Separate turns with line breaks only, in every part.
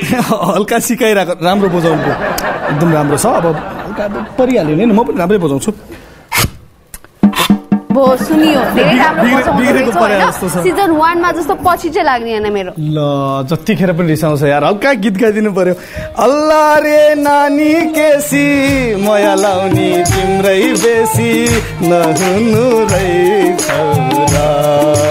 हल्का सिकाइरहेको राम्रो बजाउनु एकदम राम्रो छ। अब हल्का अब परिहाल्यो नि। म पनि राम्रै बजाउँछु
भो सुनियो।
जस्तो छ।
सिजन वानमा जस्तो पछि चाहिँ लाग्ने होइन मेरो।
ल जतिखेर पनि रिसाउँछ यार। हल्का गीत गाइदिनु पर्यो अल्लाह रे नानी केसी मया लाउने तिम्रै बेसी। नहुनु र।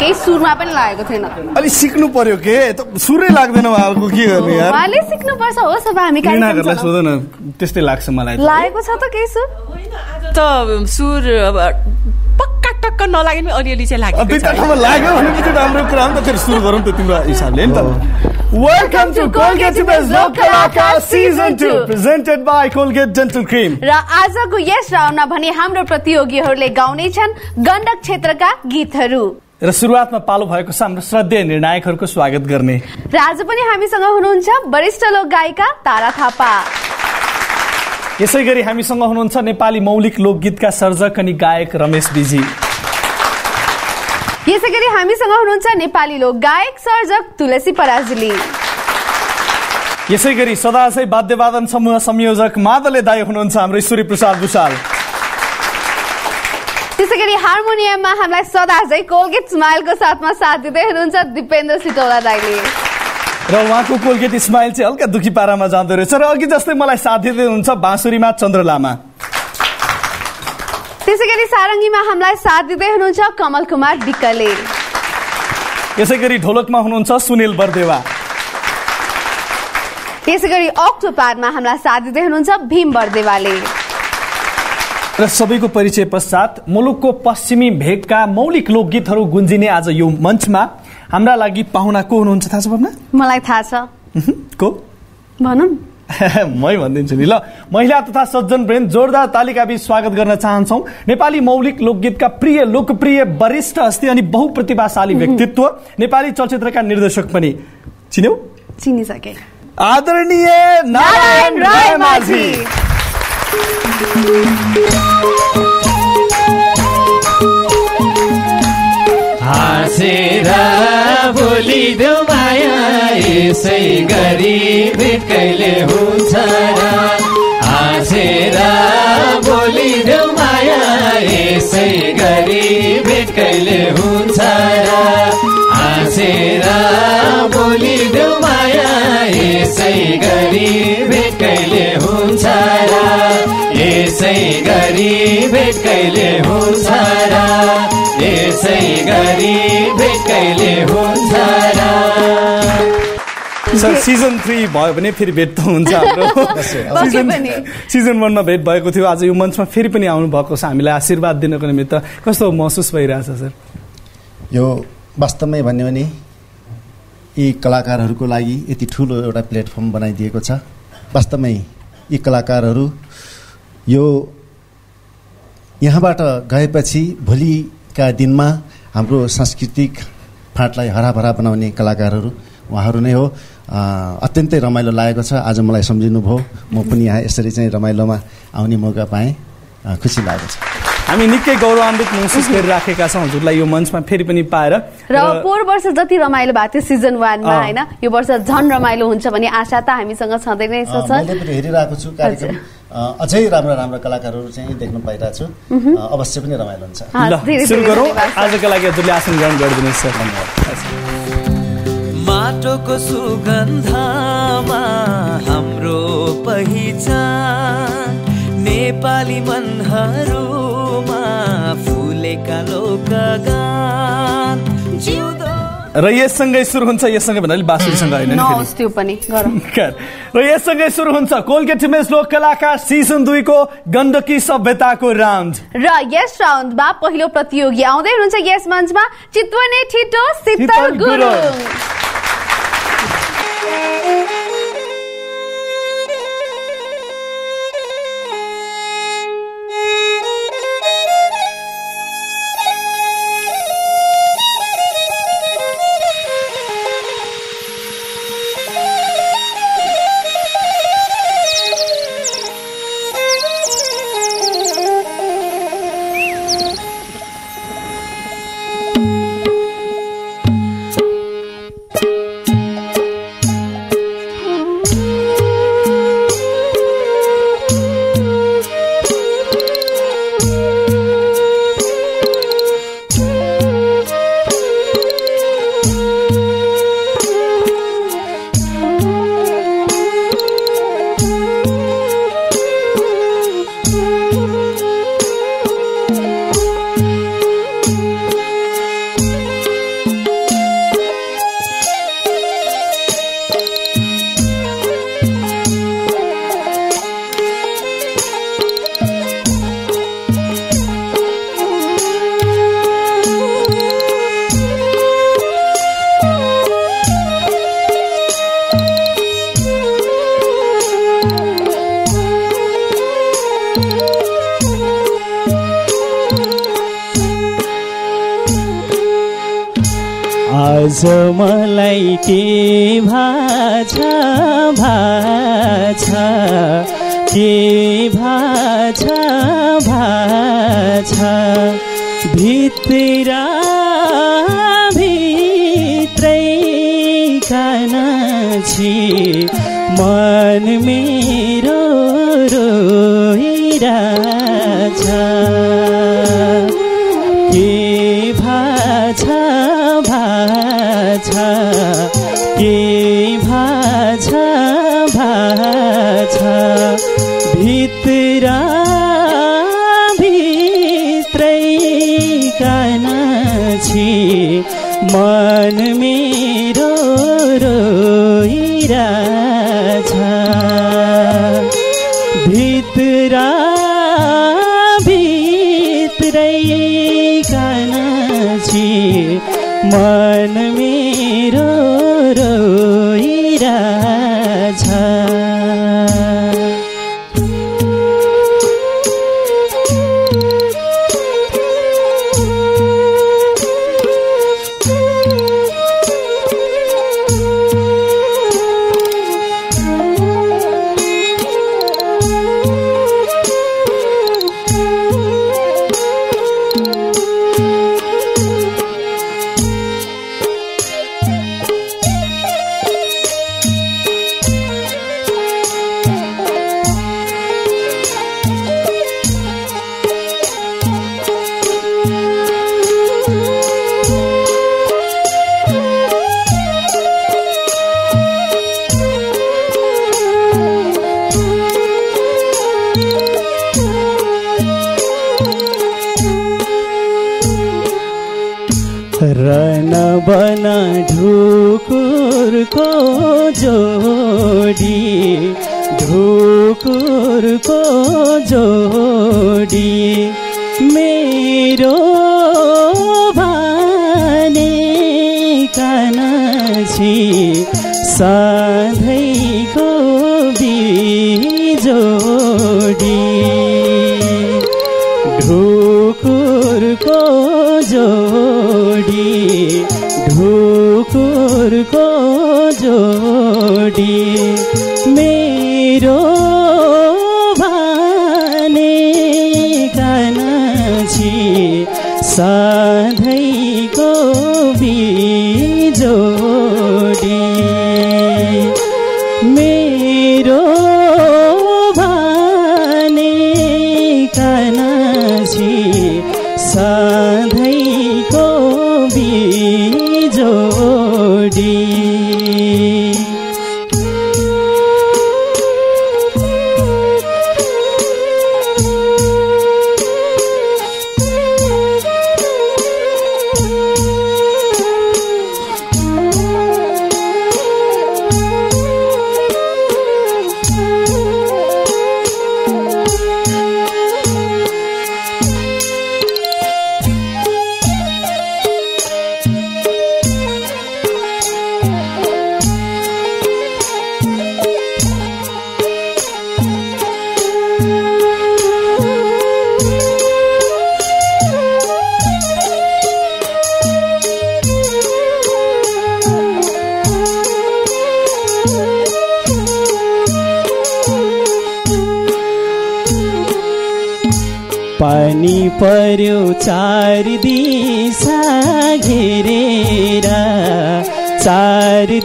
केही सुरमा पनि लागेको थिएन।
अलिक सिक्नु पर्यो के? त सुरै लाग्दैन उहाँहरूको के गर्ने यार?
उहाँले सिक्नुपर्छ होस् अब हामी कार्यक्रम
सोध न त्यस्तै लाग्छ मलाई।
लागेको छ त केही सुर?
त सुर अब पक्का टक्क नलागे पनि अलिअलि चाहिँ
दुईटा
छ।
ठाउँमा लाग्यो भने चाहिँ राम्रो कुरा हो नि त फेरि सुरु गरौँ त तिम्रो हिसाबले नि त। वेलकम टु कोलगेट कलाकार season 2 presented by Colgate dental cream
र आजको यस राउन्डमा भने हाम्रो प्रतियोगीहरूले गाउनेछन् गण्डक क्षेत्रका गीतहरू।
र सुरुवातमा पालो भएको छ हाम्रो श्रद्धेय निर्णायकहरूको स्वागत गर्ने।
र आज पनि हामीसँग हुनुहुन्छ वरिष्ठ लोक गायिका तारा थापा।
यसै गरी हामीसँग हुनुहुन्छ नेपाली मौलिक लोकगीतका सर्जक अनि गायक रमेश विजी
यसै गरी हामीसँग हुनुहुन्छ नेपाली लोक गायक सर्जक तुलसी पराजुली।
यसै गरी सदाझै वाद्यवादन समूह संयोजक मादले दाई हुनुहुन्छ हाम्रो ईश्वरी प्रसाद भूषाल।
त्यसै गरी हार्मोनियममा हामीलाई सदा चाहिँ कोलगेट स्माइलको साथमा साथ दिँदै हुनुहुन्छ दिपेन्द्र सिटौला दाईले।
र उहाँको कोलगेट स्माइल चाहिँ हल्का दुखी पारामा जाँदो रहेछ र अघि जस्तै मलाई साथ दिँदै हुनुहुन्छ बाँसुरीमा चन्द्र लामा।
त्यसै गरी सारङ्गीमा हामीलाई साथ दिँदै हुनुहुन्छ कमल कुमार विकले।
यसै गरी ढोलकमा हुनुहुन्छ सुनिल बरदेवा।
त्यसै गरी अक्टोपारमा हामीलाई साथ दिँदै हुनुहुन्छ भीम बरदेवाले।
र सबैको परिचय पश्चात मुलुकको पश्चिमी भेगका मौलिक लोकगीतहरू गुन्जिने आज यो मञ्चमा। हाम्रा लागि पाहुना को हुनुहुन्छ थाहा छ भावना
मलाई थाहा छ।
को?
भनौँ।
मै भनिदिन्छु नि ल। महिला तथा सज्जन ब्रेन जोरदार तालिका बीच स्वागत गर्न चाहन्छौ। नेपाली मौलिक लोकगीतका प्रिय लोकप्रिय वरिष्ठ हस्ती अनि बहुप्रतिभाशाली व्यक्तित्व नेपाली चलचित्रका निर्देशक पनि। चिन्यौ?
चिनिसके।
आदरणीय नारायण राय माझी।
हाँसेर बोलिदेऊ माया यसै गरी भेट कहिले हुन्छ र। हाँसेर बोलिदेऊ माया यसै गरी भेट भेट कहिले हुन्छ र यसै गरी भेट कहिले हुन्छ र।
सर सिजन थ्री भयो भने फेरि भेट त हुन्छ हाम्रो। सिजन
पनि।
सिजन वानमा भेट भएको थियो आज यो मञ्चमा फेरि पनि आउनु भएको छ। हामीलाई आशीर्वाद दिनको निमित्त कस्तो महसुस भइरहेछ सर?
यो वास्तवमै भन्यो भने यी कलाकारहरूको लागि यति ठुलो एउटा प्लेटफर्म बनाइदिएको छ। वास्तवमै यी कलाकारहरू यो यहाँबाट गएपछि भोलिका दिनमा हाम्रो सांस्कृतिक फाँटलाई हराभरा बनाउने कलाकारहरू उहाँहरू नै हो। अत्यन्तै रमाइलो लागेको छ। आज मलाई सम्झिनुभयो। म पनि यहाँ यसरी चाहिँ रमाइलोमा आउने मौका पाएँ। खुसी लागेको छ।
हामी निकै गौरवान्वित महसुस गरिराखेका छौँ हजुरलाई यो मञ्चमा फेरि पनि पाएर।
र पोहोर वर्ष जति रमाइलो भएको थियो सिजन वानमा। होइन यो वर्ष झन् रमाइलो हुन्छ भन्ने आशा त हामीसँग छँदै नै छ
हेरिरहेको छु कार्यक्रम। अझै राम्रा राम्रा कलाकारहरू चाहिँ देख्न पाइरहेको छु अवश्य पनि रमाइलो हुन्छ।
सुरु गरौँ। आजका लागि हजुरले आसन ग्रहण गरिदिनुहोस् सर। धन्यवाद।
माटोको सुगन्धमा हाम्रो पहिचान नेपाली फुलेका जिउँदो।
र यससँगै सुरु हुन्छ यससँगै भन्नाले बाँसुरीसँग होइन नि फेरि?
नहोस् त्यो पनि गरौँ।
कर। र यससँगै सुरु हुन्छ कोलगेट इमेज लोक कलाकार सिजन दुईको गण्डकी सभ्यताको राउन्ड।
र यस राउन्डमा पहिलो प्रतियोगी आउँदै हुनुहुन्छ यस मञ्चमा चितवने ठिटो शीतल
शीतल गुरुङ।
के भाछ भाछ के भाछ भाछ भित्र भित्रै कान छि मन भीतरा भीतरै भीरा भीतरी मन मीरा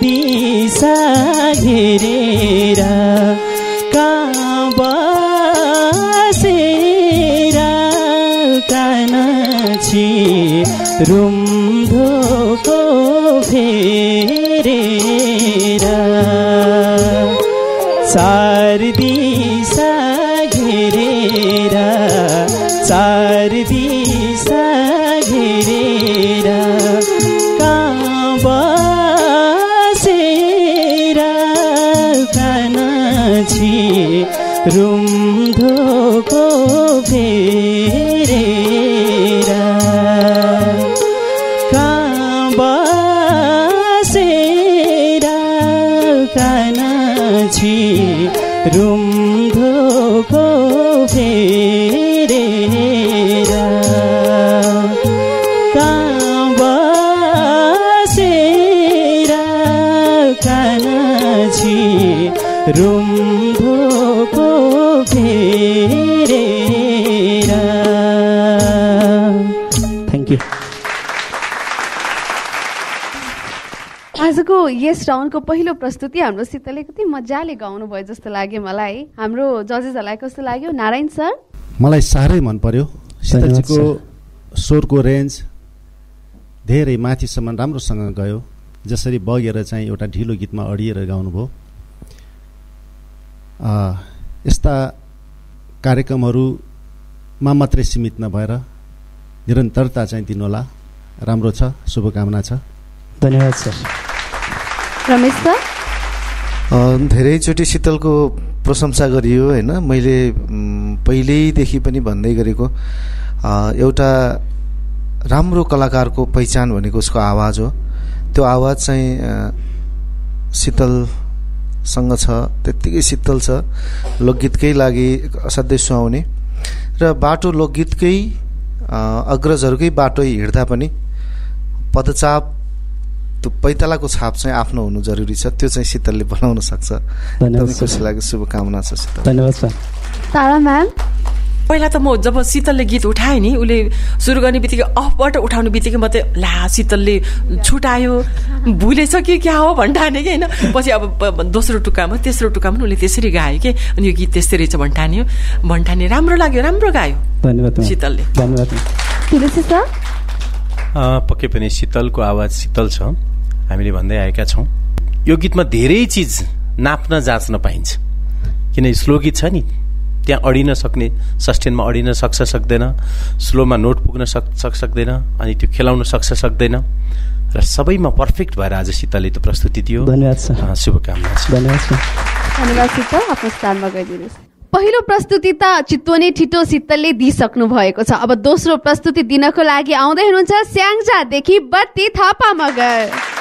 দিদি राउन्डको पहिलो प्रस्तुति हाम्रो शीतलले कति मजाले गाउनु भयो जस्तो लाग्यो मलाई। हाम्रो जजेसहरूलाई कस्तो लाग्यो? नारायण सर?
मलाई साह्रै मन पर्यो। शीतलजीको स्वरको रेन्ज धेरै माथिसम्म राम्रोसँग गयो। जसरी बगेर चाहिँ एउटा ढिलो गीतमा अडिएर गाउनुभयो। यस्ता कार्यक्रमहरूमा मात्रै सीमित नभएर निरन्तरता चाहिँ दिनुहोला। राम्रो छ शुभकामना छ।
धन्यवाद सर।
रमेश
धेरैचोटि शीतलको प्रशंसा गरियो होइन? मैले पहिल्यैदेखि पनि भन्दै गरेको एउटा राम्रो कलाकारको पहिचान भनेको उसको आवाज हो। त्यो आवाज चाहिँ शीतलसँग छ त्यत्तिकै शीतल छ लोकगीतकै लागि असाध्यै सुहाउने। र बाटो लोकगीतकै अग्रजहरूकै बाटो हिँड्दा पनि पदचाप त्यो पैतालाको छाप चाहिँ आफ्नो हुनु जरुरी छ त्यो चाहिँ शीतलले बनाउन सक्छ। खुसी लाग्यो शुभकामना छ शीतल।
धन्यवाद सर।
तारा म्याम।
पहिला त म जब शीतलले गीत उठाएँ नि उसले सुरु गर्ने बित्तिकै अफबाट उठाउने बित्तिकै म त ला शीतलले छुटायो। भुलेछ कि क्या हो भन्ठाने कि होइन। पछि अब दोस्रो टुक्कामा तेस्रो टुक्कामा पनि उसले त्यसरी गायो कि अनि यो गीत त्यस्तै रहेछ भन्ठान्यो भन्ठाने राम्रो लाग्यो राम्रो गायो।
धन्यवाद।
शीतलले।
धन्यवाद। म्याम।
तुलसी सर।
अँ, पक्कै पनि शीतलको आवाज शीतल छ। हामीले भन्दै आएका छौँ। यो गीतमा धेरै चिज नाप्न जाँच्न पाइन्छ। किन स्लो गीत छ नि? त्यहाँ अडिन सक्ने सस्टेनमा अडिन सक्छ सक्दैन स्लोमा नोट पुग्न सक् सक् सक्दैन अनि त्यो खेलाउन सक्छ सक्दैन। र सबैमा पर्फेक्ट भएर आज शीतलले त्यो प्रस्तुति दियो।
धन्यवाद
शुभकामना छ।
धन्यवाद
पहिलो प्रस्तुति त चितवने ठिटो शीतलले दिइसक्नु भएको छ। अब दोस्रो प्रस्तुति दिनको लागि आउँदै हुनुहुन्छ स्याङ्जादेखि बत्ती थापा मगर।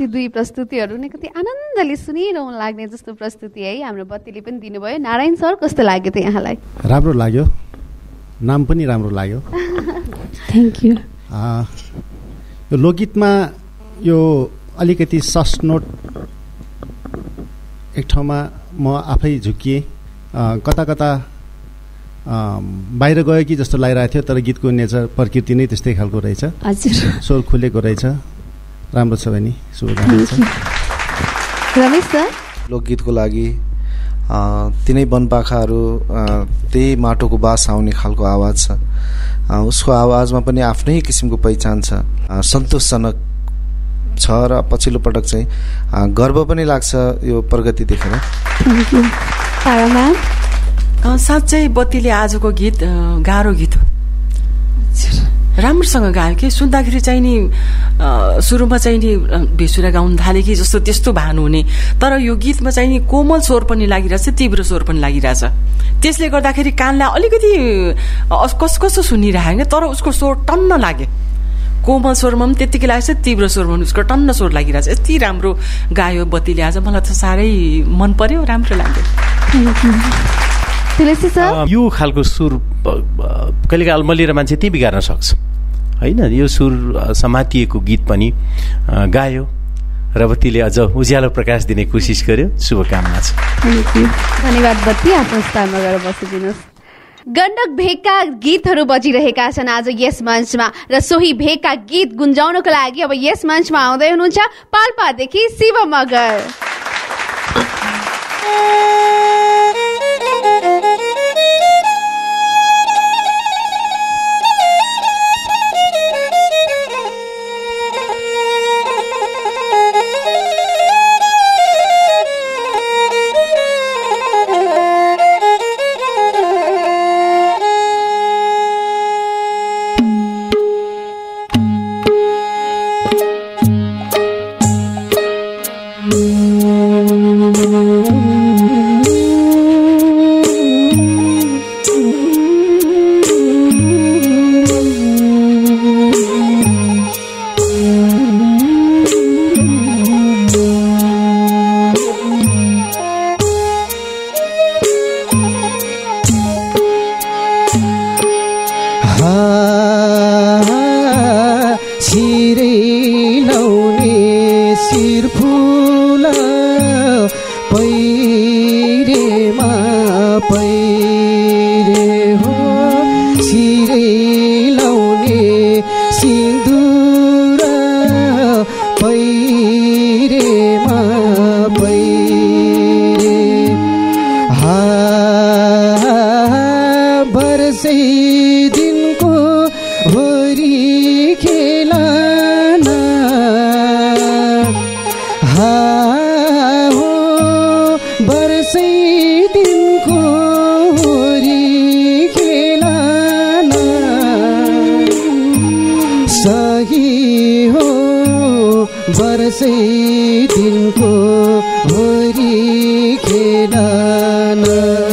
सुरुवाती दुई प्रस्तुतिहरू नै कति आनन्दले सुनिरहनु लाग्ने जस्तो प्रस्तुति है हाम्रो बत्तीले पनि दिनुभयो। नारायण सर कस्तो लाग्यो त यहाँलाई?
राम्रो लाग्यो। नाम पनि राम्रो लाग्यो।
थ्याङ्क यू
यो लोकगीतमा यो अलिकति सस नोट एक ठाउँमा म आफै झुकिएँ। कता कता बाहिर गयो कि जस्तो लागिरहेको थियो तर गीतको नेचर प्रकृति नै त्यस्तै खालको रहेछ।
हजुर।
स्वर खुलेको रहेछ। राम्रो छ भने छ।
रमेश सर?
लोकगीतको लागि अ, तिनै वनपाखाहरू त्यही माटोको बास आउने खालको आवाज छ। उसको आवाजमा पनि आफ्नै किसिमको पहिचान छ। सन्तोषजनक छ र पछिल्लो पटक चाहिँ गर्व पनि लाग्छ यो प्रगति देखेर।
साँच्चै बत्तीले आजको गीत गाह्रो गीत हो। राम्रोसँग गायो कि सुन्दाखेरि चाहिँ नि सुरुमा चाहिँ नि भेसुरा गाउन थाले कि जस्तो त्यस्तो भान हुने। तर यो गीतमा चाहिँ नि कोमल स्वर पनि लागिरहेछ तीव्र स्वर पनि लागिरहेछ। त्यसले गर्दाखेरि कानलाई अलिकति कस कस्तो सुनिरहेको होइन तर उसको स्वर टन्न लाग्यो। कोमल स्वरमा पनि त्यत्तिकै लागेको छ तीव्र स्वरमा पनि उसको टन्न स्वर लागिरहेछ। यति राम्रो गायो बत्तीले आज मलाई त साह्रै मन पर्यो राम्रो लाग्यो।
यो खालको सुर कहिलेकाहीँ अल्मलिएर मान्छे त्यही बिगार्न सक्छ। होइन? यो सुर समातिएको गीत पनि गायो। रवतीले अझ उज्यालो प्रकाश दिने कोसिस गर्यो। शुभकामना छ।
धन्यवाद बत्ती। आफ्नो स्थानमा गएर बसिदिनुहोस्। गण्डक भेगका गीतहरू बजिरहेका छन् आज यस मञ्चमा र सोही भेगका गीत गुन्जाउनको लागि अब यस मञ्चमा आउँदै हुनुहुन्छ पाल्पादेखि शिव मगर
हो वर्षै दिनको भरि खेलाना।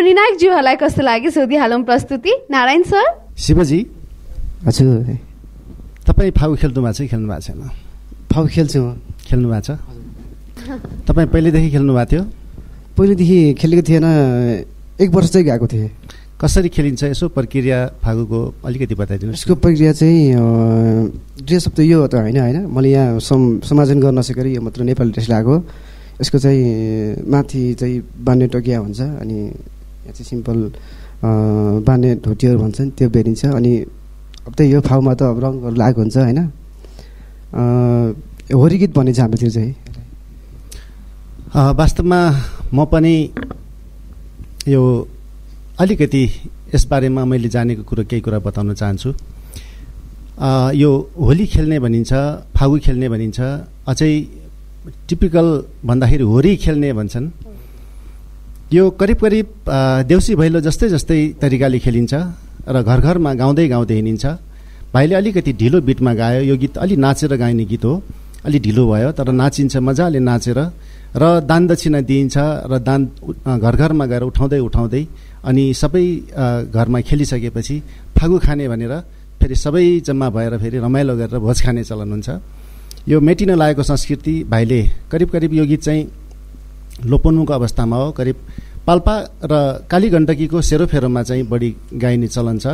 हाम्रो निनायकज्यूहरूलाई कस्तो लाग्यो सोधिहालौँ प्रस्तुति नारायण सर
शिवजी
हजुर
तपाईँ फाउ खेल्नु भएको छ कि खेल्नु भएको छैन?
फाउ खेल्छु
खेल्नु भएको छ? तपाईँ पहिल्यैदेखि खेल्नु भएको थियो?
पहिलेदेखि खेलेको थिएन। एक वर्ष चाहिँ गएको थिएँ।
कसरी खेलिन्छ? यसो प्रक्रिया फागुको अलिकति बताइदिनुहोस्।
यसको प्रक्रिया चाहिँ ड्रेस अप त यो त होइन होइन। मैले यहाँ सम समाजन गर्न नसकेर यो मात्र नेपाली ड्रेस लगाएको यसको चाहिँ माथि चाहिँ बान्ने टकिया हुन्छ अनि चाहिँ सिम्पल अँ, बान्ने धोतीहरू भन्छन् त्यो बेरिन्छ। अनि अब त्यही यो फाउमा त अब रङहरू लागेको हुन्छ होइन? होरी गीत भनिन्छ हाम्रोतिर चाहिँ।
वास्तवमा म पनि यो अलिकति यसबारेमा मैले जानेको कुरो केही कुरा बताउन चाहन्छु। यो होली खेल्ने भनिन्छ फागु खेल्ने भनिन्छ अझै टिपिकल भन्दाखेरि होरी खेल्ने भन्छन्। यो करिब करिब देउसी भैलो जस्तै जस्तै तरिकाले खेलिन्छ र घर घरमा गाउँदै गाउँदै हिँडिन्छ। भाइले अलिकति ढिलो बिटमा गायो। यो गीत अलि नाचेर गाइने गीत हो। अलि ढिलो भयो तर नाचिन्छ मजाले नाचेर र दान दक्षिणा दिइन्छ र दान घर घरमा गएर उठाउँदै उठाउँदै अनि सबै घरमा खेलिसकेपछि फागु खाने भनेर फेरि सबै जम्मा भएर फेरि रमाइलो गरेर भोज खाने चलन हुन्छ। यो मेटिन लागेको संस्कृति भाइले करिब करिब यो गीत चाहिँ लोपोन्मुखको अवस्थामा हो। करिब पाल्पा र कालीगण्डकीको सेरोफेरोमा चाहिँ बढी गाइने चलन छ।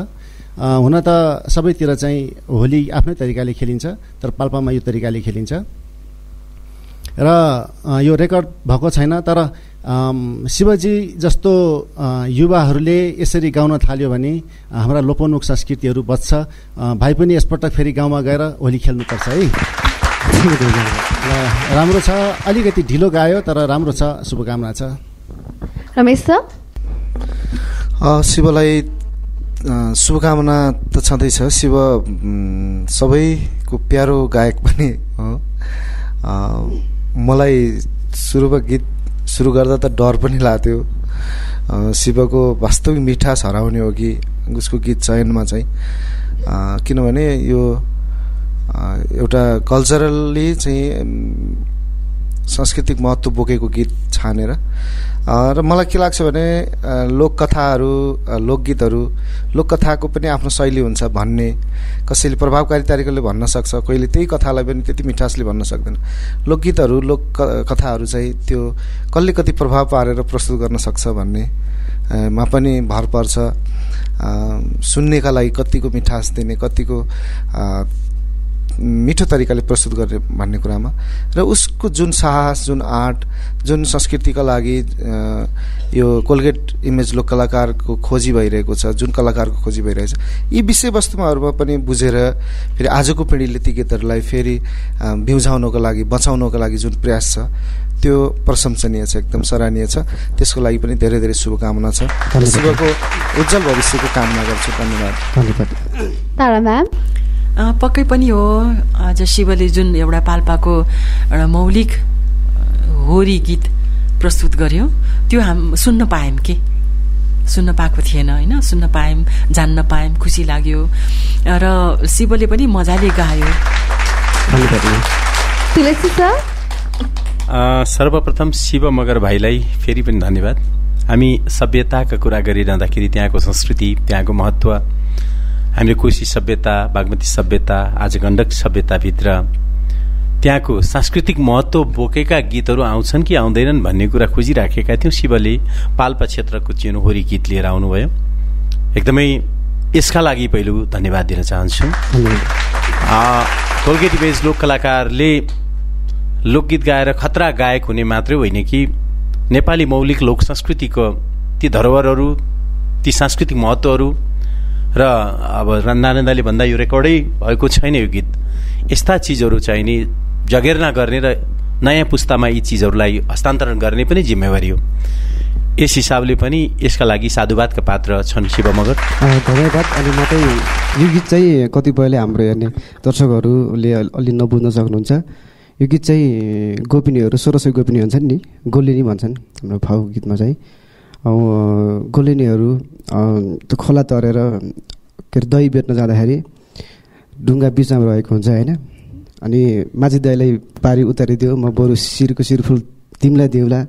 हुन त सबैतिर चाहिँ होली आफ्नै तरिकाले खेलिन्छ तर पाल्पामा यो तरिकाले खेलिन्छ। र यो रेकर्ड भएको छैन तर शिवजी जस्तो युवाहरूले यसरी गाउन थाल्यो भने हाम्रा लोपोन्मुख संस्कृतिहरू बच्छ। भाइ पनि यसपटक फेरि गाउँमा गएर होली खेल्नुपर्छ है। ल राम्रो छ। अलिकति ढिलो गायो तर राम्रो छ। शुभकामना छ।
रमेश सर?
अ, शिवलाई शुभकामना त छँदैछ। शिव सबैको प्यारो गायक पनि हो। अ, मलाई सुरुमा गीत सुरु गर्दा त डर पनि लाग्थ्यो। शिवको वास्तविक मिठास हराउने हो कि उसको गीत चयनमा चाहिँ। अ, किनभने यो एउटा कल्चरल्ली चाहिँ सांस्कृतिक महत्त्व बोकेको गीत छानेर र मलाई के लाग्छ भने लोककथाहरू लोकगीतहरू लोककथाको पनि आफ्नो शैली हुन्छ भन्ने कसैले प्रभावकारी तरिकाले भन्न सक्छ कोहीले त्यही कथालाई पनि त्यति मिठासले भन्न सक्दैन। लोकगीतहरू लोक कथाहरू चाहिँ त्यो कसले कति प्रभाव पारेर प्रस्तुत गर्न सक्छ भन्ने मा पनि भर पर्छ। सुन्नेका लागि कतिको मिठास दिने कतिको मिठो तरिकाले प्रस्तुत गर्ने भन्ने कुरामा। र उसको जुन साहस जुन आर्ट जुन संस्कृतिका लागि यो कोलगेट इमेज लोक कलाकारको खोजी भइरहेको छ जुन कलाकारको खोजी भइरहेको छ यी विषयवस्तुमाहरूमा पनि बुझेर फेरि आजको पिँढीले ती गीतहरूलाई फेरि अ, बिउझाउनको लागि बचाउनको लागि जुन प्रयास छ त्यो प्रशंसनीय छ एकदम सराहनीय छ। त्यसको लागि पनि धेरै धेरै शुभकामना छ। शिवको उज्जवल भविष्यको कामना गर्छु। धन्यवाद।
धन्यवाद।
तारा म्याम।
पक्कै पनि हो। आज शिवले जुन एउटा पाल्पाको एउटा मौलिक होरी गीत प्रस्तुत गर्यो त्यो हाम सुन्न पायौँ के? सुन्न पाएको थिएन होइन? सुन्न पायौँ जान्न पायौँ खुसी लाग्यो। र शिवले पनि मजाले गायो।
सर्वप्रथम शिव मगर भाइलाई फेरि पनि धन्यवाद। हामी सभ्यताका कुरा गरिरहँदाखेरि त्यहाँको संस्कृति त्यहाँको महत्व हामीले कोशी सभ्यता बागमती सभ्यता आज गण्डक सभ्यताभित्र त्यहाँको सांस्कृतिक महत्व बोकेका गीतहरू आउँछन् कि आउँदैनन् भन्ने कुरा खोजिराखेका थियौँ। शिवले पाल्पा क्षेत्रको चिनोहोरी गीत लिएर आउनुभयो। एकदमै यसका लागि पहिलो धन्यवाद दिन चाहन्छु। टोलगेट इमेज लोक कलाकारले लोकगीत गाएर खतरा गायक हुने मात्रै होइन कि नेपाली मौलिक लोक संस्कृतिको ती धरोहरहरू ती सांस्कृतिक महत्त्वहरू र अब नानन्दाले भन्दा यो रेकर्डै भएको छैन यो गीत। यस्ता चिजहरू चाहिँ नि जगेर्ना गर्ने र नयाँ पुस्तामा यी चिजहरूलाई हस्तान्तरण गर्ने पनि जिम्मेवारी हो। यस हिसाबले पनि यसका लागि साधुवादका पात्र छन् शिव मगर।
धन्यवाद। अनि म चाहिँ यो गीत चाहिँ कतिपयले हाम्रो हेर्ने दर्शकहरूले अल- नबुझ्न सक्नुहुन्छ। यो गीत चाहिँ गोपिनीहरू सोह्र सय गोपिनी भन्छन् नि गोलिनी भन्छन् हाम्रो फाउ गीतमा चाहिँ। गोलिनीहरू त्यो खोला तरेर के अरे दही बेच्न जाँदाखेरि ढुङ्गा बिचमा रहेको हुन्छ होइन? अनि माझी दाईलाई पारी उतारिदियो म बरु शिरको शिरफुल तिमीलाई देउला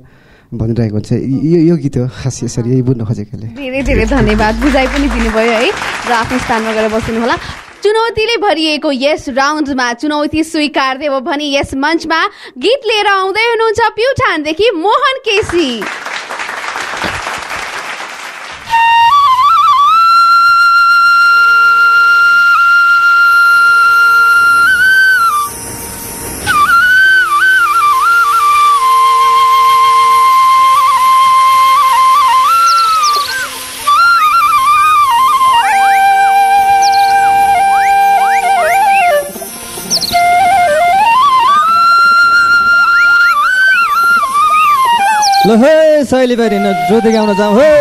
भनिरहेको हुन्छ। यो यो गीत हो खास यसरी यही बुझ्न खोजेकोले।
धेरै धेरै धन्यवाद। बुझाइ पनि दिनुभयो है र आफ्नो स्थानमा गएर बसिनु होला। चुनौतीले भरिएको यस राउन्डमा चुनौती स्वीकार्दै हो भने यस मञ्चमा गीत लिएर आउँदै हुनुहुन्छ प्युठानदेखि मोहन केसी।
ल हे शैली बारी हिँड्न ज्योति गाउन जाउँ हे।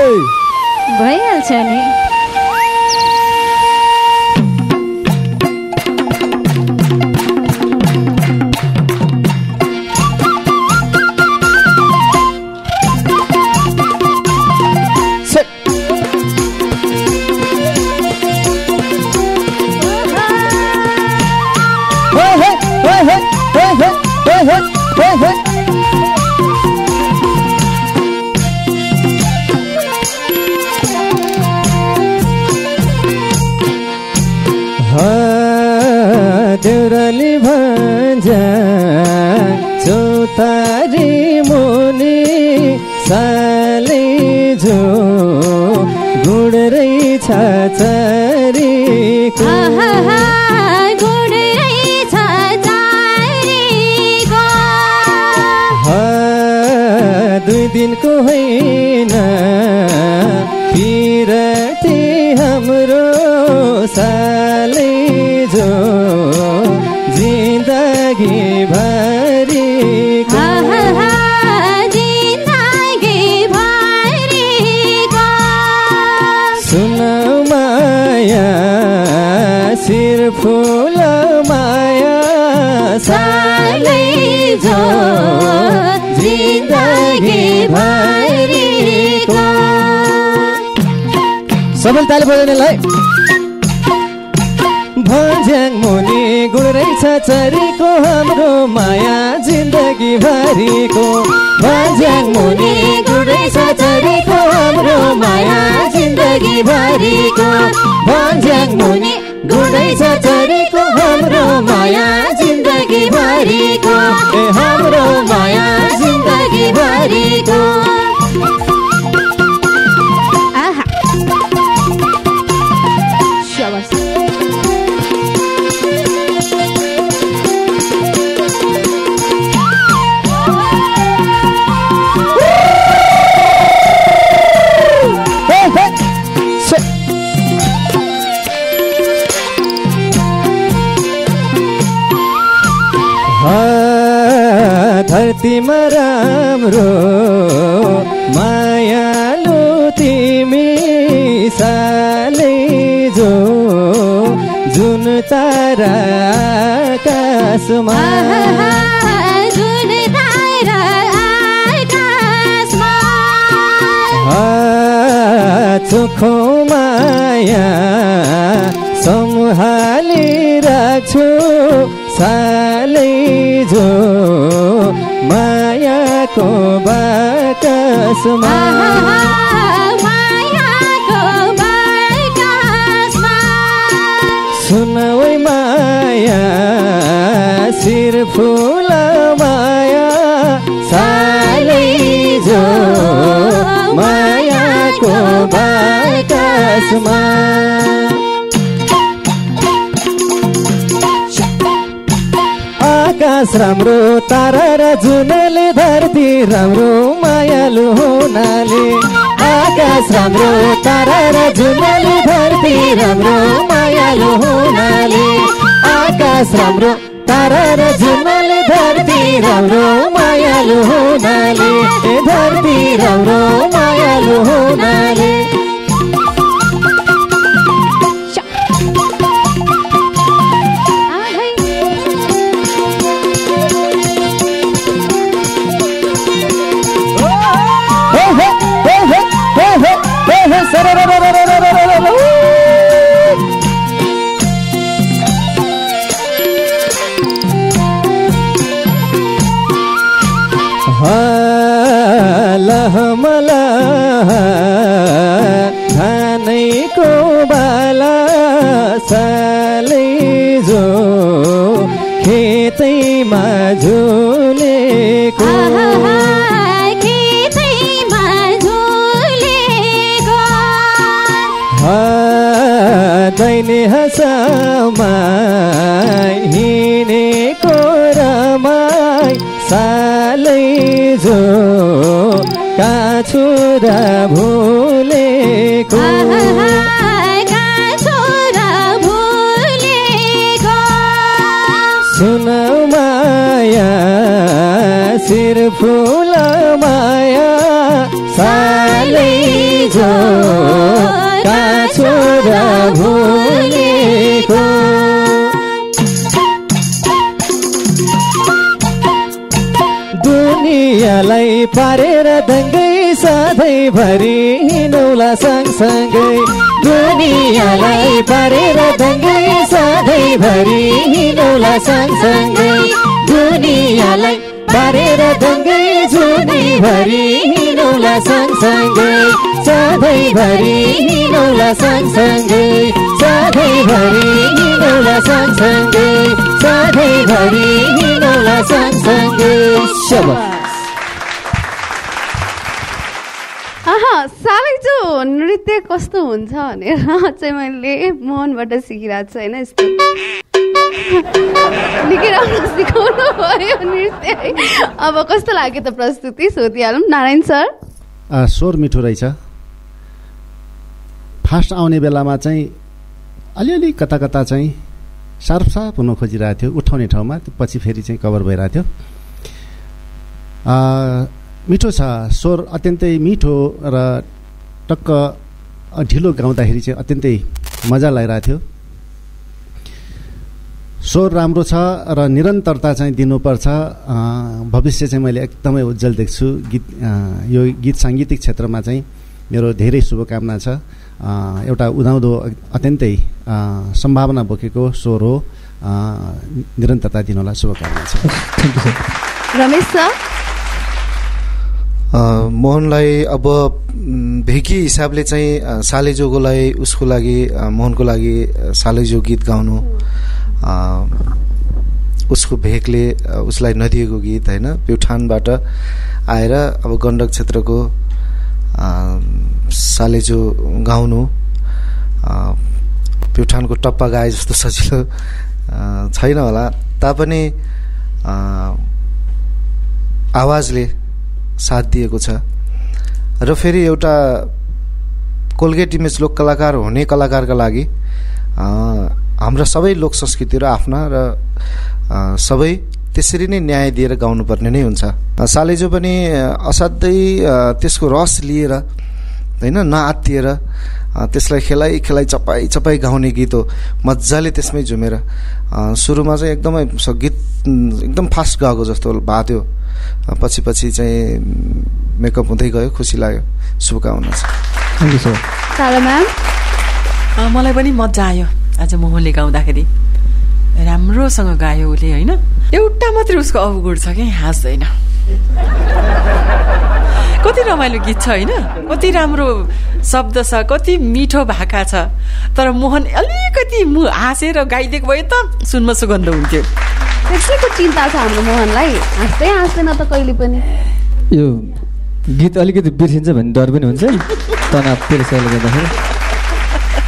भइहाल्छ नि।
فتاه ताली बजाउनेलाई। भन्ज्याङ मुनि गुण रहेछ चरीको हाम्रो माया जिन्दगी भरिको भन्ज्याङ मुनि गुण रहेछ चरीको हाम्रो माया जिन्दगी भरिको भन्ज्याङ मुनि गुण रहेछ चरीको हाम्रो माया जिन्दगी भरिको हाम्रो माया जिन्दगी भरिको धरतीमा राम्रो मायालु तिमी सालै जो जुन तारा आकाशमा। चोखो माया सम्हाली राख्छु सालै जो। मायाको बाकसमा सुनवै माया शिर फुल माया सालै जो मायाको बाकसमा आकाश राम्रो तारा र जुनले धरती राम्रो मायालु हुनाले आकाश राम्रो तारा र जुनले धरती राम्रो मायालु हुनाले आकाश राम्रो तारा र जुनले धरती राम्रो मायालु हुनाले धरती राम्रो मायालु हुनाले धानैको बाला सालै जो खेतैमा झुलेको दैने हसमा हिँडेको रमाई सालै जो काछुरा भुलेको फुल माया सालै जो काछुरा भुलेको। दुनियाँलाई पारेर दङ्गै सधैँभरि हिँडौला सँगसँगै। दुनियाँलाई पारेर दङ्गै सधैँभरि हिँडौला सँगसँगै। दुनियाँलाई पारेर दङ्गै झुनीभरि हिँडौला सँगसँगै सधैँभरि हिँडौला सँगसँगै सधैँभरि हिँडौला सँगसँगै सधैँभरि हिँडौला सँगसँगै।
आहा सालै जो नृत्य कस्तो हुन्छ भनेर चाहिँ मैले मोहनबाट सिकिरहेको छु होइन यस्तो। निकै राम्रो सिकाउनु भयो नृत्य अब कस्तो लाग्यो त प्रस्तुति सोधिहालौँ नारायण सर?
स्वर मिठो रहेछ। फास्ट आउने बेलामा चाहिँ अलिअलि कता कता चाहिँ सार्प सार्प हुन खोजिरहेको थियो उठाउने ठाउँमा पछि फेरि चाहिँ कभर भइरहेको थियो। मिठो छ। स्वर अत्यन्तै मिठो र टक्क ढिलो गाउँदाखेरि चाहिँ अत्यन्तै मजा लगाइरहेको थियो। स्वर राम्रो छ र निरन्तरता चाहिँ दिनुपर्छ। अ, भविष्य चाहिँ मैले एकदमै उज्जवल देख्छु। गीत यो गीत साङ्गीतिक क्षेत्रमा चाहिँ मेरो धेरै शुभकामना छ। एउटा उदाउँदो अत्यन्तै सम्भावना बोकेको स्वर हो। अ, निरन्तरता दिनुहोला शुभकामना छ।
रमेश सर?
मोहनलाई अब भेकी हिसाबले चाहिँ सालेजोको लागि उसको लागि मोहनको लागि सालेजो गीत गाउनु। उसको भेकले उसलाई नदिएको गीत होइन? प्युठानबाट आएर अब गण्डक क्षेत्रको सालेजो गाउनु। प्युठानको टप्पा गाए जस्तो सजिलो छैन होला। तापनि आवाजले साथ दिएको छ। र फेरि एउटा कोलगेट इमेज लोक कलाकार हुने कलाकारका लागि हाम्रा सबै लोक संस्कृति र आफ्ना र सबै त्यसरी नै न्याय दिएर गाउनुपर्ने नै हुन्छ। सालेजो पनि असाध्यै त्यसको रस लिएर होइन नआत्तिएर त्यसलाई खेलाइ खेलाइ चपाइ चपाइ गाउने गीत हो। मजाले त्यसमै झुमेर सुरुमा चाहिँ एकदमै गीत एकदम फास्ट गाएको जस्तो भएको थियो पछि पछि चाहिँ मेकअप हुँदै गयो खुसी लाग्यो। शुभकामना छ।
मलाई पनि मजा आयो। आज मोहनले गाउँदाखेरि राम्रोसँग गायो उसले होइन? एउटा मात्रै उसको अवगुण छ कि? हाँस्दैन कति रमाइलो गीत छ होइन? कति राम्रो शब्द छ कति मिठो भाका छ। तर मोहन अलिकति मु हाँसेर गाइदिएको भए त सुनमा सुगन्ध हुन्थ्यो।
त्यसैको चिन्ता छ हाम्रो मोहनलाई। हाँस्दै हाँस्दैन त कहिले पनि।
यो गीत अलिकति बिर्सिन्छ भन्ने डर पनि हुन्छ तनाव प्रेसरले गर्दाखेरि।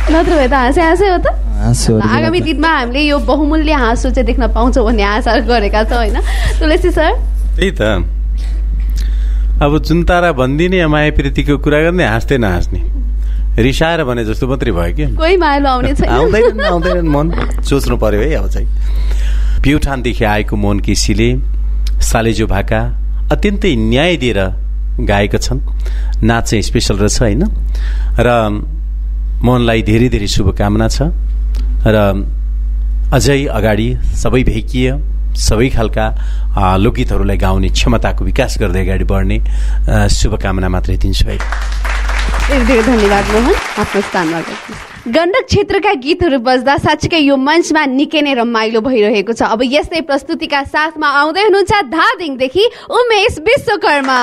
नत्र भए त हाँसे हाँसे हो त। आगामी दिनमा हामीले यो बहुमूल्य हाँसो चाहिँ देख्न पाउँछौँ भन्ने आशा गरेका छौँ होइन? तुलसी सर?
त्यही त। अब जुन तारा भनिदिने माया प्रीतिको कुरा गर्ने हाँस्दै नहाँस्ने। रिसाएर भने जस्तो मात्रै भयो कि?
कोही मायालु आउने छैन।
आउँदैनन् आउँदैनन् मन। सोच्नु पर्यो है अब चाहिँ। प्युठानदेखि आएको मोहन केसीले सालेजो भाका अत्यन्तै न्याय दिएर गाएका छन्। नाच चाहिँ स्पेसल रहेछ होइन? र मोहनलाई धेरै धेरै शुभकामना छ। र अझै अगाडि सबै भेकिय सबै खालका लोकगीतहरूलाई गाउने क्षमताको विकास गर्दै अगाडि बढ्ने शुभकामना मात्रै दिन्छु है।
धन्यवाद मोहन आफ्नो स्थानमा। गण्डक क्षेत्रका गीतहरू बज्दा साँच्चीकै यो मञ्चमा निकै नै रमाइलो भइरहेको छ। अब यस्तै प्रस्तुतिका साथमा आउँदै हुनुहुन्छ धादिङदेखि उमेश विश्वकर्मा।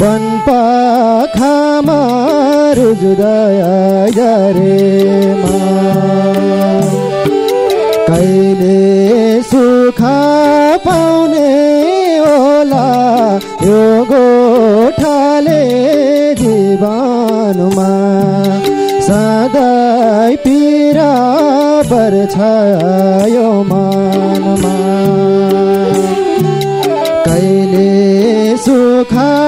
बनपाखामा रुजुदया रेमा कहिले सुख पाउने होला? यो गोठाले जीवनमा। सधैँ पिरा पर्छ यो मानमा। कहिले सुखा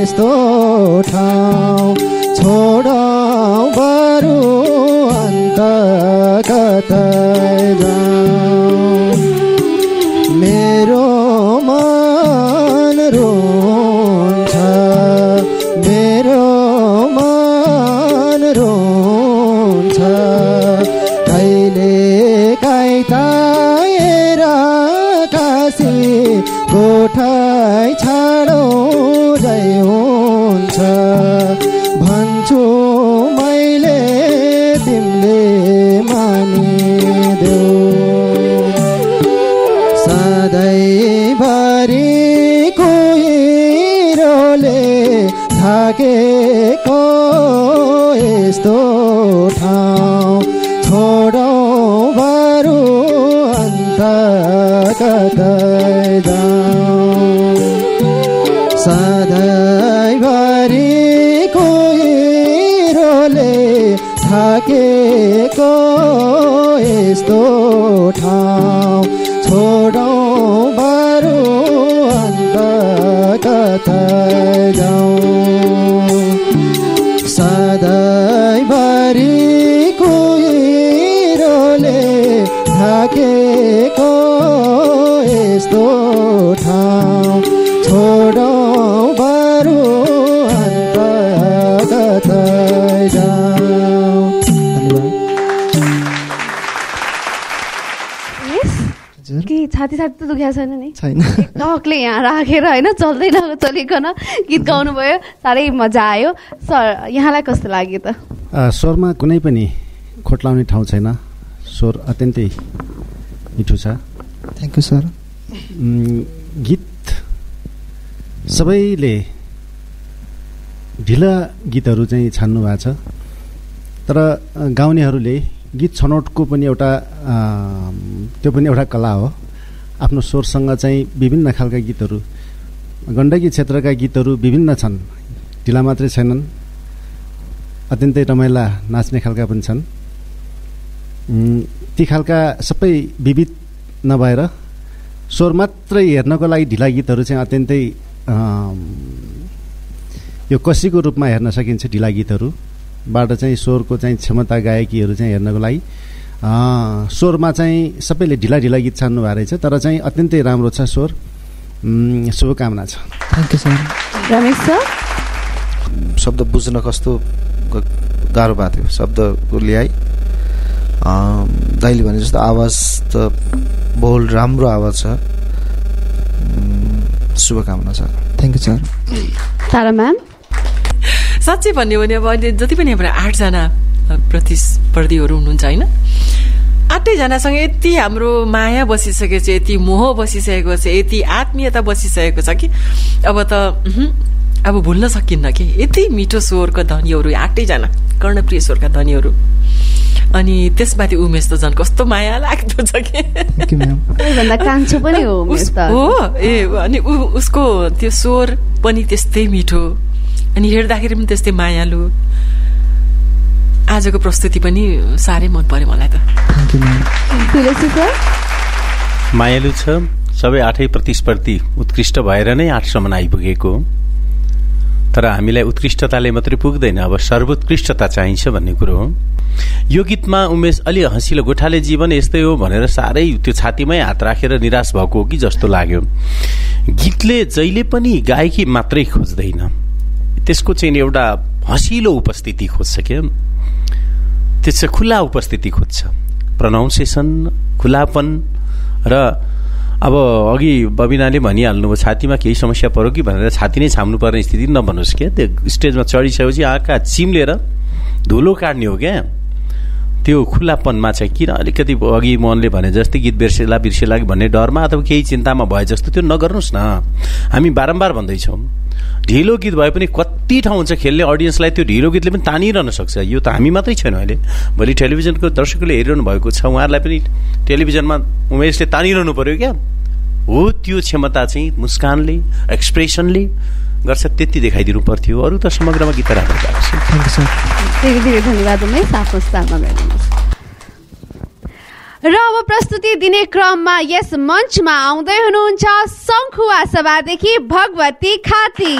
यस्तो ठाउँ छोड
छाती त दुख्या छैन नि।
छैन।
टकले यहाँ राखेर होइन चल्दै नचलिकन गीत गाउनु भयो साह्रै मजा आयो। सर यहाँलाई कस्तो लाग्यो त?
अ, स्वरमा कुनै पनि खोट्लाउने ठाउँ छैन। स्वर अत्यन्तै मिठो छ।
थ्याङ्क यू सर
गीत सबैले ढिला गीतहरू चाहिँ छान्नु भएको छ। तर गाउनेहरूले गीत छनौटको पनि एउटा त्यो पनि एउटा कला हो। आफ्नो स्वरसँग चाहिँ विभिन्न खालका गीतहरू गण्डकी क्षेत्रका गीतहरू विभिन्न छन्। ढिला मात्रै छैनन्। अत्यन्तै रमाइला नाच्ने खालका पनि छन्। ती खालका सबै विविध नभएर स्वर मात्रै हेर्नको लागि ढिला गीतहरू चाहिँ अत्यन्तै यो कसीको रूपमा हेर्न सकिन्छ ढिला गीतहरूबाट चाहिँ स्वरको चाहिँ क्षमता गायकीहरू चाहिँ हेर्नको लागि स्वरमा चाहिँ सबैले ढिला ढिला गीत छान्नु भएको रहेछ तर चाहिँ अत्यन्तै राम्रो छ स्वर। शुभकामना छ।
Thank you sir
Ramesh sir?
शब्द बुझ्न कस्तो गाह्रो भएको थियो? शब्दको ल्याइ। दाइले भने जस्तो आवाज त बोल राम्रो आवाज छ। शुभकामना छ
thank you sir
Tara ma'am?
साँच्चै भन्यो भने अब अहिले जति पनि हाम्रो आठजना प्रतिस्पर्धीहरू हुनुहुन्छ होइन? आठैजनासँग यति हाम्रो माया बसिसकेको छ यति मोह बसिसकेको छ यति आत्मीयता बसिसकेको छ कि? अब त अब भुल्न सकिन्न कि? यति मिठो स्वरका धनीहरू आठैजना कर्णप्रिय स्वरका धनीहरू। अनि त्यसमाथि उमेश त झन् कस्तो माया लाग्दो छ कि?
हो उमेश
उस-
त।
हो ए अनि उसको त्यो स्वर पनि त्यस्तै मिठो। अनि हेर्दाखेरि पनि त्यस्तै मायालु। आजको प्रस्तुति पनि साह्रै मन पर्यो मलाई त।
मायालु छ सबै आठै प्रतिस्पर्धी उत्कृष्ट भएर नै आठसम्म आइपुगेको हो। तर हामीलाई उत्कृष्टताले मात्रै पुग्दैन अब सर्वोत्कृष्टता चाहिन्छ भन्ने कुरो हो। यो गीतमा उमेश अलि हँसिलो गोठाले जीवन यस्तै हो भनेर साह्रै त्यो छातीमै हात राखेर निराश भएको हो कि जस्तो लाग्यो। गीतले जहिले पनि गायकी मात्रै खोज्दैन। त्यसको चाहिँ एउटा हँसिलो उपस्थिति खोज्छ क्या। त्यो चाहिँ खुला उपस्थिति खोज्छ। प्रनाउन्सिएसन खुलापन र अब अघि बबिनाले भनिहाल्नुभयो छातीमा केही समस्या पर्यो कि भनेर छाती नै छाम्नु पर्ने स्थिति नबनोस् क्या। त्यो स्टेजमा चढिसकेपछि आँखा चिम्लेर धुलो काट्ने हो क्या। त्यो खुलापनमा चाहिँ किन अलिकति अघि मोहनले भने जस्तै गीत बिर्सेला बिर्सेला भन्ने डरमा अथवा केही चिन्तामा भए जस्तो त्यो नगर्नुहोस् न। हामी बारम्बार भन्दैछौँ। ढिलो गीत भए पनि कति ठाउँ हुन्छ खेल्ने अडियन्सलाई त्यो ढिलो गीतले पनि तानिरहन सक्छ। यो त हामी मात्रै छैनौँ अहिले। भोलि टेलिभिजनको दर्शकले हेरिरहनु भएको छ। उहाँहरूलाई पनि टेलिभिजनमा उमेशले तानिरहनु पर्यो क्या। हो त्यो क्षमता चाहिँ मुस्कानले एक्सप्रेसनले गर्छ त्यति देखाइदिनु पर्थ्यो। अरू त समग्रमा गीत राम्रो भएको छ
थ्याङ्क यू सर
धेरै धेरै धन्यवाद उमेश आफ्नो स्थानमा गइदिनुहोस् र अब प्रस्तुति दिने क्रममा यस मञ्चमा आउँदै हुनुहुन्छ शङ्खुवा सभादेखि भगवती खाती।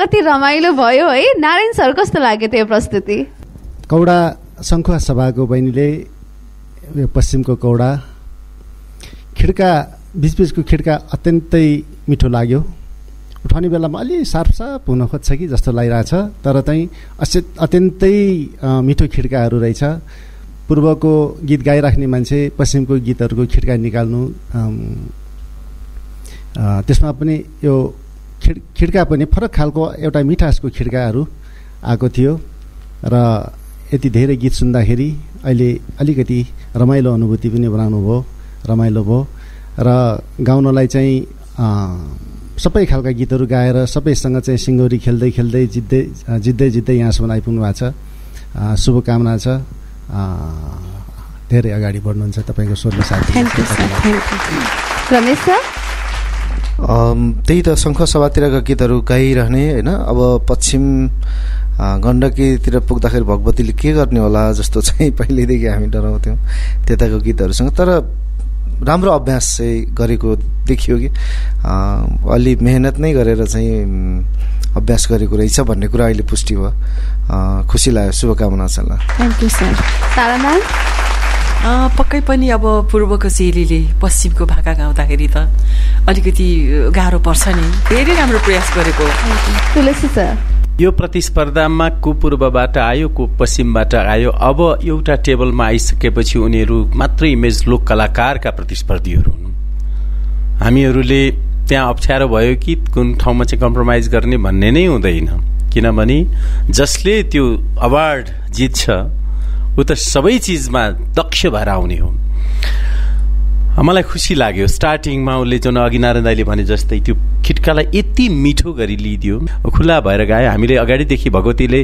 कति रमाइलो भयो है। नारायण सर कस्तो लाग्यो त्यो प्रस्तुति?
कौडा सङ्खुवा सभाको बहिनीले यो पश्चिमको कौडा। खिड्का बिचबिचको खिड्का अत्यन्तै मिठो लाग्यो। उठाउने बेलामा अलि सार्प साप हुन खोज्छ कि जस्तो लागिरहेछ तर चाहिँ अस्य अत्यन्तै मिठो खिड्काहरू रहेछ। पूर्वको गीत गाइराख्ने मान्छे पश्चिमको गीतहरूको खिड्का निकाल्नु त्यसमा पनि यो खिड खिड्का पनि फरक खालको एउटा मिठासको खिड्काहरू आएको थियो र यति धेरै गीत सुन्दाखेरि अहिले अलिकति रमाइलो अनुभूति पनि बनाउनु भयो रमाइलो भयो र गाउनलाई चाहिँ सबै खालका गीतहरू गाएर सबैसँग चाहिँ सिङ्गौरी खेल्दै खेल्दै जित्दै जित्दै जित्दै यहाँसम्म आइपुग्नु भएको छ। शुभकामना छ। धेरै अगाडि बढ्नुहुन्छ तपाईँको स्वर्ण साथी।
रमेश सर
त्यही त शङ्ख सभातिरका गीतहरू गाइरहने होइन? अब पश्चिम गण्डकीतिर पुग्दाखेरि भगवतीले के गर्ने होला जस्तो चाहिँ पहिल्यैदेखि हामी डराउँथ्यौँ त्यताको गीतहरूसँग। तर राम्रो अभ्यास चाहिँ गरेको देखियो कि। अलि मेहनत नै गरेर चाहिँ अभ्यास गरेको रहेछ भन्ने कुरा अहिले पुष्टि भयो। खुसी लाग्यो। शुभकामना छ ल।
थ्याङ्क यू सर
पक्कै पनि अब पूर्वको शैलीले पश्चिमको भाका गाउँदाखेरि त अलिकति गाह्रो पर्छ नि। धेरै राम्रो प्रयास गरेको।
तुलसी सर।
यो प्रतिस्पर्धामा को पूर्वबाट आयो को पश्चिमबाट आयो। अब एउटा टेबलमा आइसकेपछि उनीहरू मात्रै इमेज लोक कलाकारका प्रतिस्पर्धीहरू हुन्। हामीहरूले त्यहाँ अप्ठ्यारो भयो कि कुन ठाउँमा चाहिँ कम्प्रोमाइज गर्ने भन्ने नै हुँदैन। किनभने जसले त्यो अवार्ड जित्छ ऊ त सबै चिजमा दक्ष भएर आउने हो। मलाई खुसी लाग्यो। स्टार्टिङमा उसले जुन अघि नारायण दाईले भने जस्तै त्यो खिट्कालाई यति मिठो गरी लिइदियो। खुला भएर गायो। हामीले अगाडिदेखि भगवतीले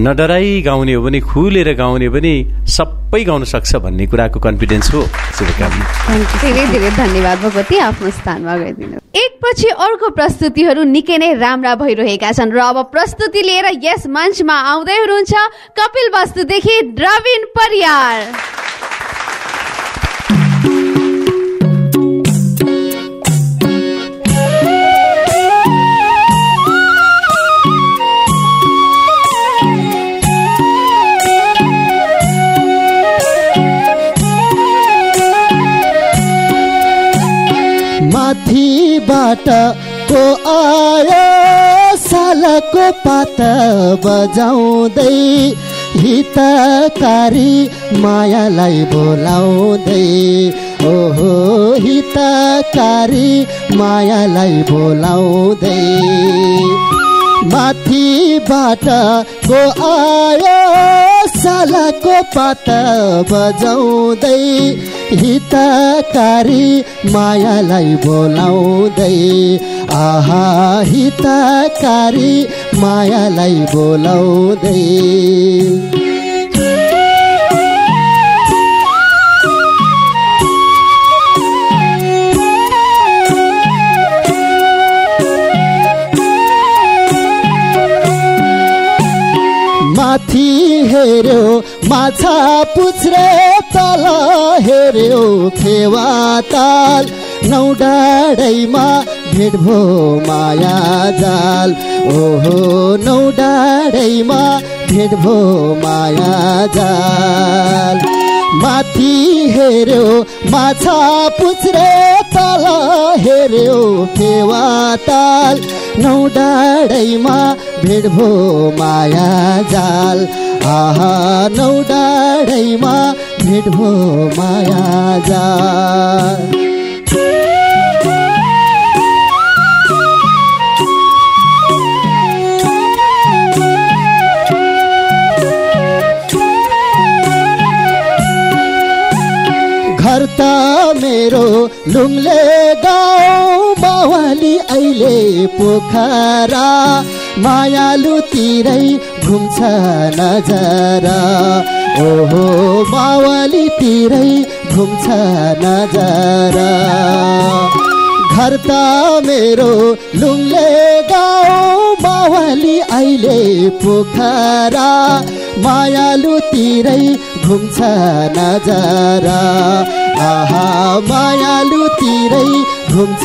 नडराई गाउने हो भने खुलेर गाउने हो भने सबै गाउन सक्छ भन्ने कुराको कन्फिडेन्स हो।
धेरै धन्यवाद भगवती। आफ्नो स्थानमा गइदिनु एकपछि अर्को प्रस्तुतिहरू निकै नै राम्रा भइरहेका छन् र अब प्रस्तुति लिएर यस मञ्चमा आउँदै हुनुहुन्छ कपिल वस्तुदेखि द्रविन परियार।
माथिबाट को आयो सालको पात बजाउँदै
हितकारी मायालाई बोलाउँदै। ओहो हितकारी मायालाई बोलाउँदै। माथिबाट को आयो सालाको पाता बजाउँदै हितकारी मायालाई बोलाउँदै। आहा हितकारी मायालाई बोलाउँदै। हेऱ्यो माछा पुछ्रे तल हेऱ्यो फेवा ताल नौ डाँडैमा भेट भो माया जाल। ओहो नौ डाँडैमा भेट भो माया जाल। माथि हेऱ्यो माछा पुछ्रे तल हेऱ्यो फेवा ताल नौ डाँडैमा भेट भो माया जाल। आहा नौ भेट भो माया घर त मेरो लुङले गाउँ बावाली अहिले पोखरा। मायालु तिरै घुम्छ नजर। ओहो बावाली तिरै घुम्छ नजर। घर त मेरो लुङले गाउँ बावाली अहिले पोखरा। मायालु तिरै घुम्छ नजर। आहा मायालु तिरै घुम्छ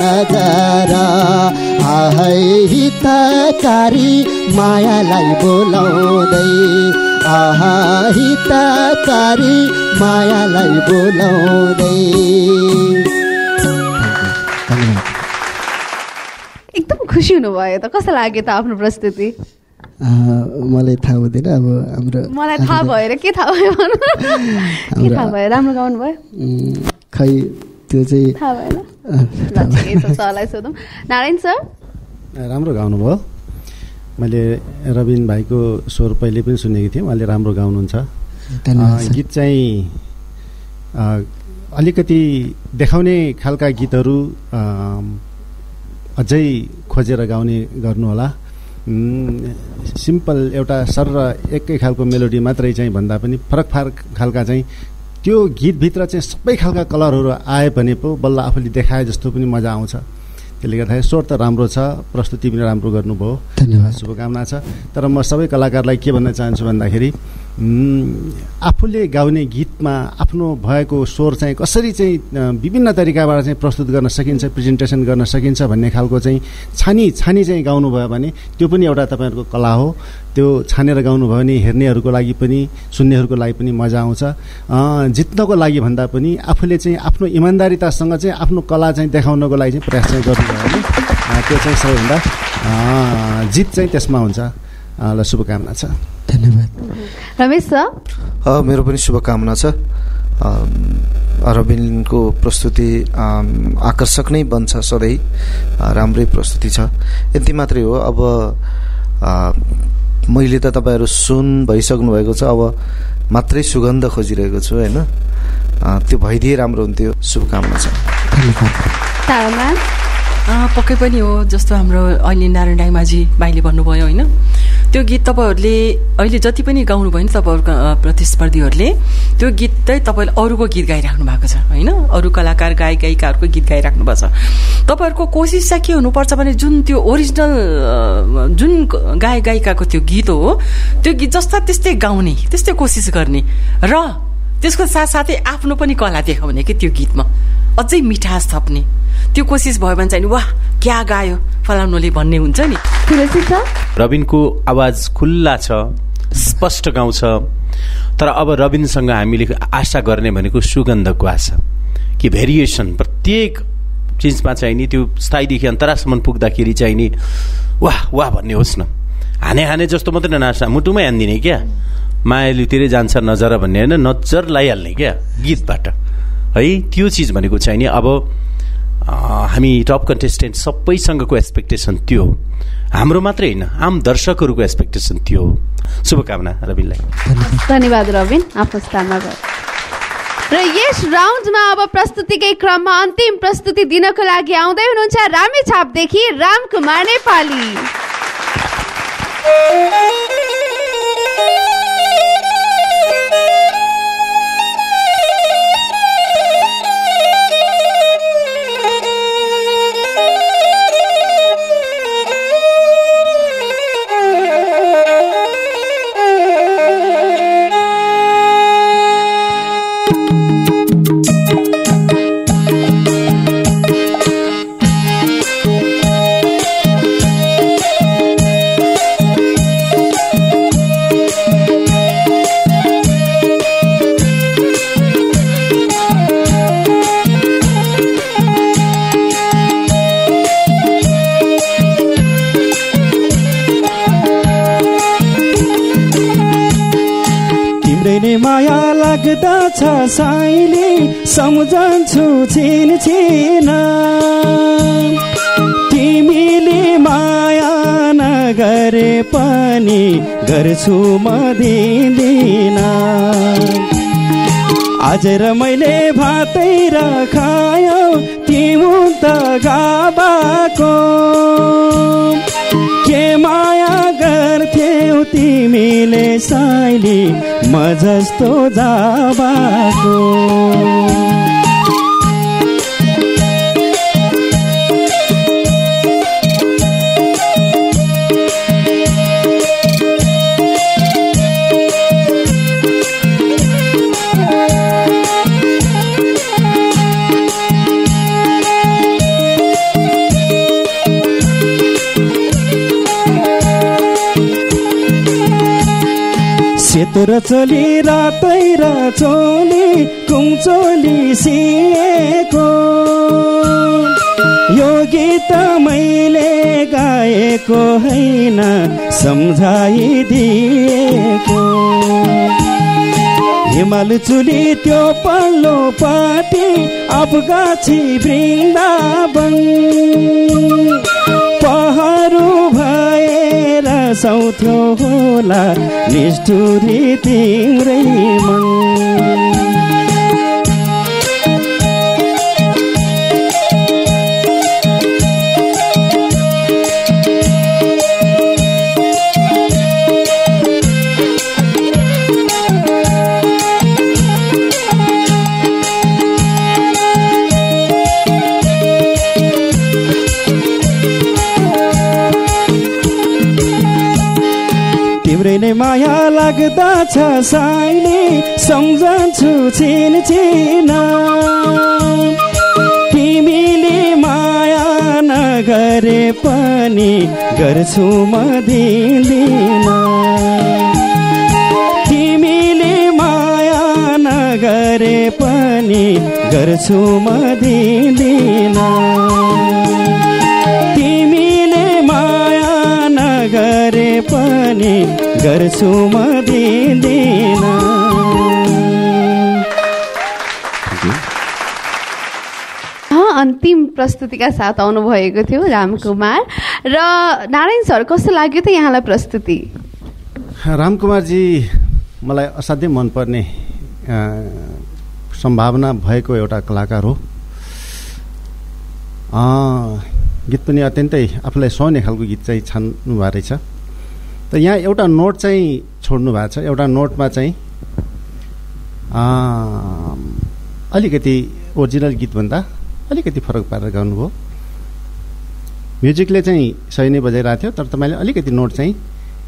नजर। आहै हितकारी मायालाई बोलाउँदै। आहा हितकारी मायालाई बोलाउँदै।
एकदम खुसी हुनुभयो त। कस्तो लाग्यो त आफ्नो प्रस्तुति?
मलाई थाहा हुँदैन। अब हाम्रो
मलाई थाहा भएर के थाहा भयो? के थाहा भयो? राम्रो गाउनु भयो
खै त्यो चाहिँ
थाहा भएन। सरलाई सोधौँ। नारायण सर?
राम्रो गाउनुभयो मैले रविन भाइको स्वर पहिले पनि सुनेको थिएँ। उहाँले राम्रो गाउनुहुन्छ।
धन्यवाद
अ,
सर।
गीत चाहिँ अ, अलिकति देखाउने खालका गीतहरू अ, अझै खोजेर गाउने गर्नुहोला सिम्पल एउटा सर र एकै खालको मेलोडी मात्रै चाहिँ भन्दा पनि फरक फरक खालका चाहिँ त्यो गीतभित्र चाहिँ सबै खालका कलरहरू आए भने पो बल्ल आफूले देखाए जस्तो पनि मजा आउँछ। त्यसले गर्दाखेरि स्वर त राम्रो छ प्रस्तुति पनि राम्रो गर्नुभयो।
धन्यवाद।
शुभकामना छ। तर म सबै कलाकारलाई के भन्न चाहन्छु भन्दाखेरि आफूले गाउने गीतमा आफ्नो भएको स्वर चाहिँ कसरी चाहिँ विभिन्न तरिकाबाट चाहिँ प्रस्तुत गर्न सकिन्छ प्रेजेन्टेसन गर्न सकिन्छ भन्ने खालको चाहिँ छानी छानी चाहिँ गाउनुभयो भने त्यो पनि एउटा तपाईँहरूको कला हो। त्यो छानेर गाउनुभयो भने हेर्नेहरूको लागि पनि सुन्नेहरूको लागि पनि मजा आउँछ। जित्नको लागि भन्दा पनि आफूले चाहिँ आफ्नो इमान्दारितासँग चाहिँ आफ्नो कला चाहिँ देखाउनको लागि चाहिँ प्रयास चाहिँ गर्नुभयो भने त्यो चाहिँ सबैभन्दा जित चाहिँ त्यसमा हुन्छ। ल शुभकामना छ।
धन्यवाद।
रमेश सर?
अ, मेरो पनि शुभकामना छ। रबिनको प्रस्तुति आकर्षक नै बन्छ सधैँ। राम्रै प्रस्तुति छ। यति मात्रै हो। अब अ, मैले त तपाईँहरू सुन भइसक्नु भएको छ। अब मात्रै सुगन्ध खोजिरहेको छु होइन? अ, त्यो भइदिए राम्रो हुन्थ्यो। शुभकामना छ।
पक्कै पनि हो जस्तो हाम्रो अहिले नारायण डाइमाझी भाइले भन्नुभयो होइन? त्यो गीत तपाईँहरूले अहिले जति पनि गाउनुभयो नि तपाईँहरूको प्रतिस्पर्धीहरूले त्यो गीत चाहिँ तपाईँले अरूको गीत गाइराख्नु भएको छ होइन? अरू कलाकार गायक गायिकाहरूको गीत गाइराख्नु भएको छ। तपाईँहरूको कोसिस चाहिँ के हुनुपर्छ भने जुन त्यो ओरिजिनल जुन गायक गायिकाको त्यो गीत हो त्यो गीत जस्ता त्यस्तै गाउने त्यस्तै कोसिस गर्ने र त्यसको साथसाथै आफ्नो पनि कला देखाउने कि त्यो गीतमा। अझै मिठास थप्ने। त्यो कोसिस भयो भने चाहिँ नि, वाह क्या गायो? फलाउनुले भन्ने हुन्छ नि।
रबिनको आवाज खुल्ला छ स्पष्ट गाउँछ तर अब रबिनसँग हामीले आशा गर्ने भनेको सुगन्धको आशा कि भेरिएसन प्रत्येक चिजमा चाहिँ नि त्यो स्थायीदेखि अन्तरासम्म पुग्दाखेरि चाहिँ नि वाह वाह भन्ने होस् न। हाने हाने जस्तो मात्रै नाच्न मुटुमै हानिदिने क्या? मायालुतिरै जान्छ नजर भन्ने होइन नजर लगाइहाल्ने क्या? गीतबाट। है त्यो चिज भनेको चाहिँ नि अब हामी टप कन्टेस्टेन्ट सबैसँगको एक्सपेक्टेसन त्यो हाम्रो मात्रै होइन आम दर्शकहरूको एक्सपेक्टेसन त्यो शुभकामना रविलाई
धन्यवाद रविन। आफ्नो स्थानमा र यस राउन्डमा अब प्रस्तुतिकै क्रममा अन्तिम प्रस्तुति दिनको लागि आउँदै हुनुहुन्छ रामे छापदेखि रामकुमार नेपाली।
सम्झन्छु छिन छिन। तिमीले माया नगरे पनि गर्छु म दिँदिन। आज र मैले भातै र खायो तिमु त गाबाको। के माया गर्थ्यौ तिमीले साइली म जस्तो जाबाको। सेतो र चोली रातै र चोली कुम्चोली सिएको। यो गीत मैले गाएको होइन सम्झाइदिएको। हिमाल चुली त्यो पल्लो पाटी अफगाछी वृन्दावन। पहरू भएर सौथ्यो होला। निष्ठुरी तिम्रै माया लाग्दा छ साइली सम्झन्छु छिन छिन। तिमीले माया नगरे पनि गर्छु म दिँदिन तिमीले माया नगरे पनि गर्छु म दिँदिन तिमीले माया नगरे पनि गर्छु म दिँदिन।
अन्तिम प्रस्तुतिका साथ आउनुभएको थियो रामकुमार। र नारायण सर कस्तो लाग्यो त यहाँलाई प्रस्तुति?
रामकुमारजी मलाई असाध्यै मनपर्ने सम्भावना भएको एउटा कलाकार हो। अ, गीत पनि अत्यन्तै आफूलाई सुहाउने खालको गीत चाहिँ छान्नु भएको रहेछ। यहाँ एउटा नोट चाहिँ छोड्नु भएको छ एउटा नोटमा चाहिँ अलिकति ओरिजिनल गीतभन्दा अलिकति फरक पारेर गाउनुभयो। म्युजिकले चाहिँ सही नै बजाइरहेको थियो तर तपाईँले अलिकति नोट चाहिँ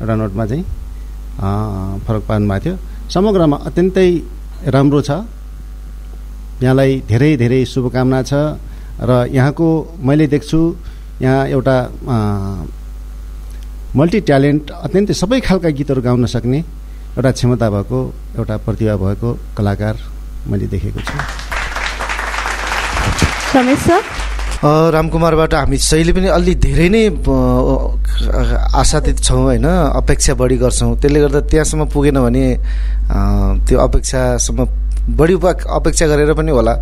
एउटा नोटमा चाहिँ फरक पार्नु भएको थियो। समग्रमा अत्यन्तै राम्रो छ। यहाँलाई धेरै धेरै शुभकामना छ। र यहाँको मैले देख्छु यहाँ एउटा मल्टी ट्यालेन्ट अत्यन्तै सबै खालका गीतहरू गाउन सक्ने एउटा क्षमता भएको एउटा प्रतिभा भएको कलाकार मैले देखेको छु।
रमेश सर?
अ, रामकुमारबाट हामी शैली पनि अलि धेरै नै अ, आशातीत छौँ होइन? अपेक्षा बढी गर्छौँ। त्यसले गर्दा त्यहाँसम्म पुगेन भने त्यो अपेक्षासम्म बढी अपेक्षा गरेर पनि होला।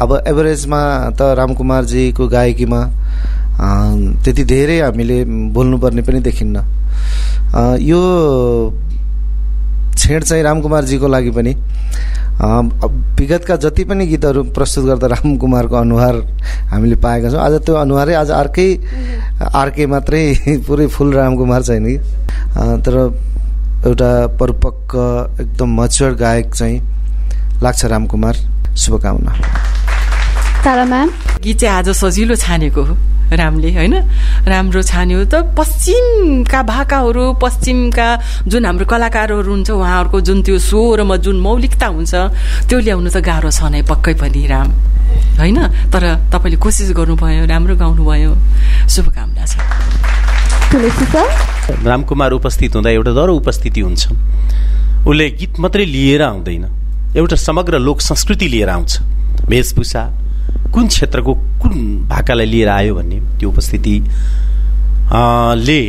अब एभरेजमा त रामकुमारजीको गायकीमा त्यति धेरै हामीले बोल्नुपर्ने पनि देखिन्न। यो छेड चाहिँ रामकुमारजीको लागि पनि विगतका जति पनि गीतहरू प्रस्तुत गर्दा रामकुमारको अनुहार हामीले पाएका छौँ आज त्यो अनुहारै आज अर्कै अर्कै मात्रै पुरै फुल रामकुमार छैन कि? तर एउटा परिपक्व एकदम मच्योर गायक चाहिँ लाग्छ रामकुमार। शुभकामना।
तारा म्याम।
गीत चाहिँ आज सजिलो छानेको हो रामले होइन? राम्रो छान्यो त पश्चिमका भाकाहरू पश्चिमका जुन हाम्रो कलाकारहरू हुन्छ उहाँहरूको जुन त्यो स्वरमा जुन मौलिकता हुन्छ त्यो ल्याउनु त गाह्रो छ नै पक्कै पनि राम होइन? तर तपाईँले कोसिस गर्नुभयो राम्रो गाउनुभयो। शुभकामना छ।
रामकुमार उपस्थित हुँदा एउटा दह्रो उपस्थिति हुन्छ। उसले गीत मात्रै लिएर आउँदैन। एउटा समग्र लोक संस्कृति लिएर आउँछ। वेशभूषा कुन क्षेत्रको कुन भाकालाई लिएर आयो भन्ने त्यो उपस्थिति ले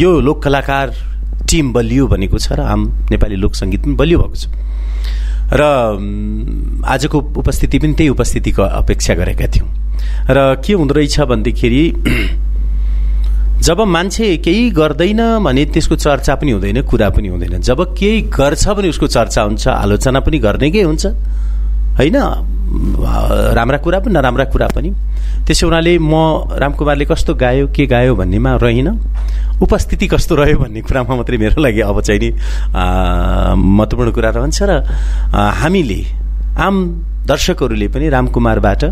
यो लोक कलाकार टिम बलियो भनेको छ र आम नेपाली लोक सङ्गीत पनि बलियो भएको छ। र आजको उपस्थिति पनि त्यही उपस्थितिको अपेक्षा गरेका थियौँ। र के हुँदो रहेछ भन्दाखेरि जब मान्छे केही गर्दैन भने त्यसको चर्चा पनि हुँदैन कुरा पनि हुँदैन। जब केही गर्छ भने उसको चर्चा हुन्छ आलोचना पनि गर्नेकै हुन्छ। होइन राम्रा कुरा पनि नराम्रा कुरा पनि। त्यसो हुनाले म रामकुमारले कस्तो गायो के गायो भन्नेमा रहिन। उपस्थिति कस्तो रह्यो भन्ने कुरामा मात्रै मेरो लागि अब चाहिँ नि महत्त्वपूर्ण कुरा रहन्छ र हामीले आम दर्शकहरूले पनि रामकुमारबाट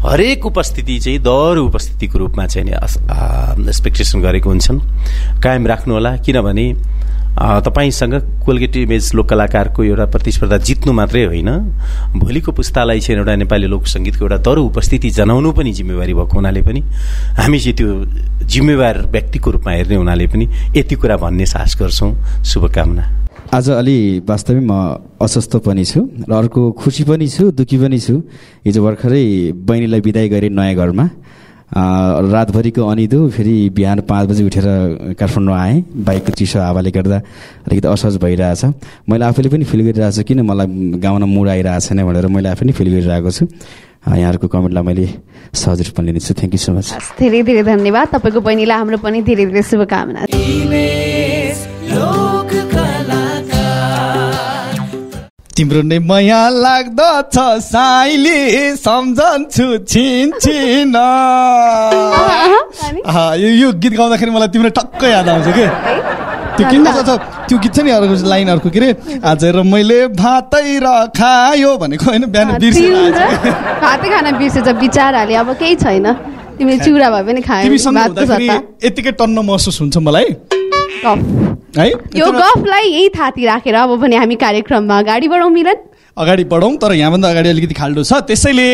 हरेक उपस्थिति चाहिँ दर उपस्थितिको रूपमा चाहिँ नि एक्सपेक्टेसन गरेको हुन्छन्। कायम राख्नुहोला किनभने तपाईँसँग कोलगेट इमेज लोक कलाकारको एउटा प्रतिस्पर्धा जित्नु मात्रै होइन। भोलिको पुस्तालाई चाहिँ एउटा नेपाली लोक सङ्गीतको एउटा दर उपस्थिति जनाउनु पनि जिम्मेवारी भएको हुनाले पनि हामी चाहिँ त्यो जिम्मेवार व्यक्तिको रूपमा हेर्ने हुनाले पनि यति कुरा भन्ने साहस गर्छौँ। शुभकामना।
आज अलि वास्तवमै म अस्वस्थ पनि छु र अर्को खुसी पनि छु दुःखी पनि छु। हिजो भर्खरै बहिनीलाई विदाई गरेँ नयाँ घरमा। रातभरिको अनिदो फेरि बिहान पाँच बजी उठेर काठमाडौँ आएँ। बाइकको चिसो हावाले गर्दा अलिकति असहज भइरहेछ। मैले आफैले पनि फिल गरिरहेको छु किन मलाई गाउन मुड आइरहेको छैन भनेर मैले आफै नै फिल गरिरहेको छु। यहाँहरूको कमेन्टलाई मैले सहज रूपमा लिनेछु थ्याङ्क यू सो मच
धेरै धेरै धन्यवाद। तपाईँको बहिनीलाई हाम्रो पनि धेरै धेरै शुभकामना।
तिम्रो नै माया लाग्दछ साइली सम्झन्छु छिन छिन। यो यो गीत गाउँदाखेरि मलाई तिम्रो टक्क याद आउँछ कि? त्यो के अच्छा, अच्छा, त्यो गीत छ नि अर्को लाइन अर्को के अरे आज र मैले भातै र खायो भनेको होइन बिहान।
भातै खाना बिर्सेछ बिचाराले अब केही छैन। तिमीले चिउरा भए पनि खायो
यतिकै टन्न महसुस हुन्छ मलाई।
गफ।
है?
यो गफलाई यही थाती राखेर अब भने हामी कार्यक्रममा अगाडि बढौँ मिलन।
अगाडि बढौँ तर यहाँभन्दा अगाडि अलिकति खाल्डो छ। त्यसैले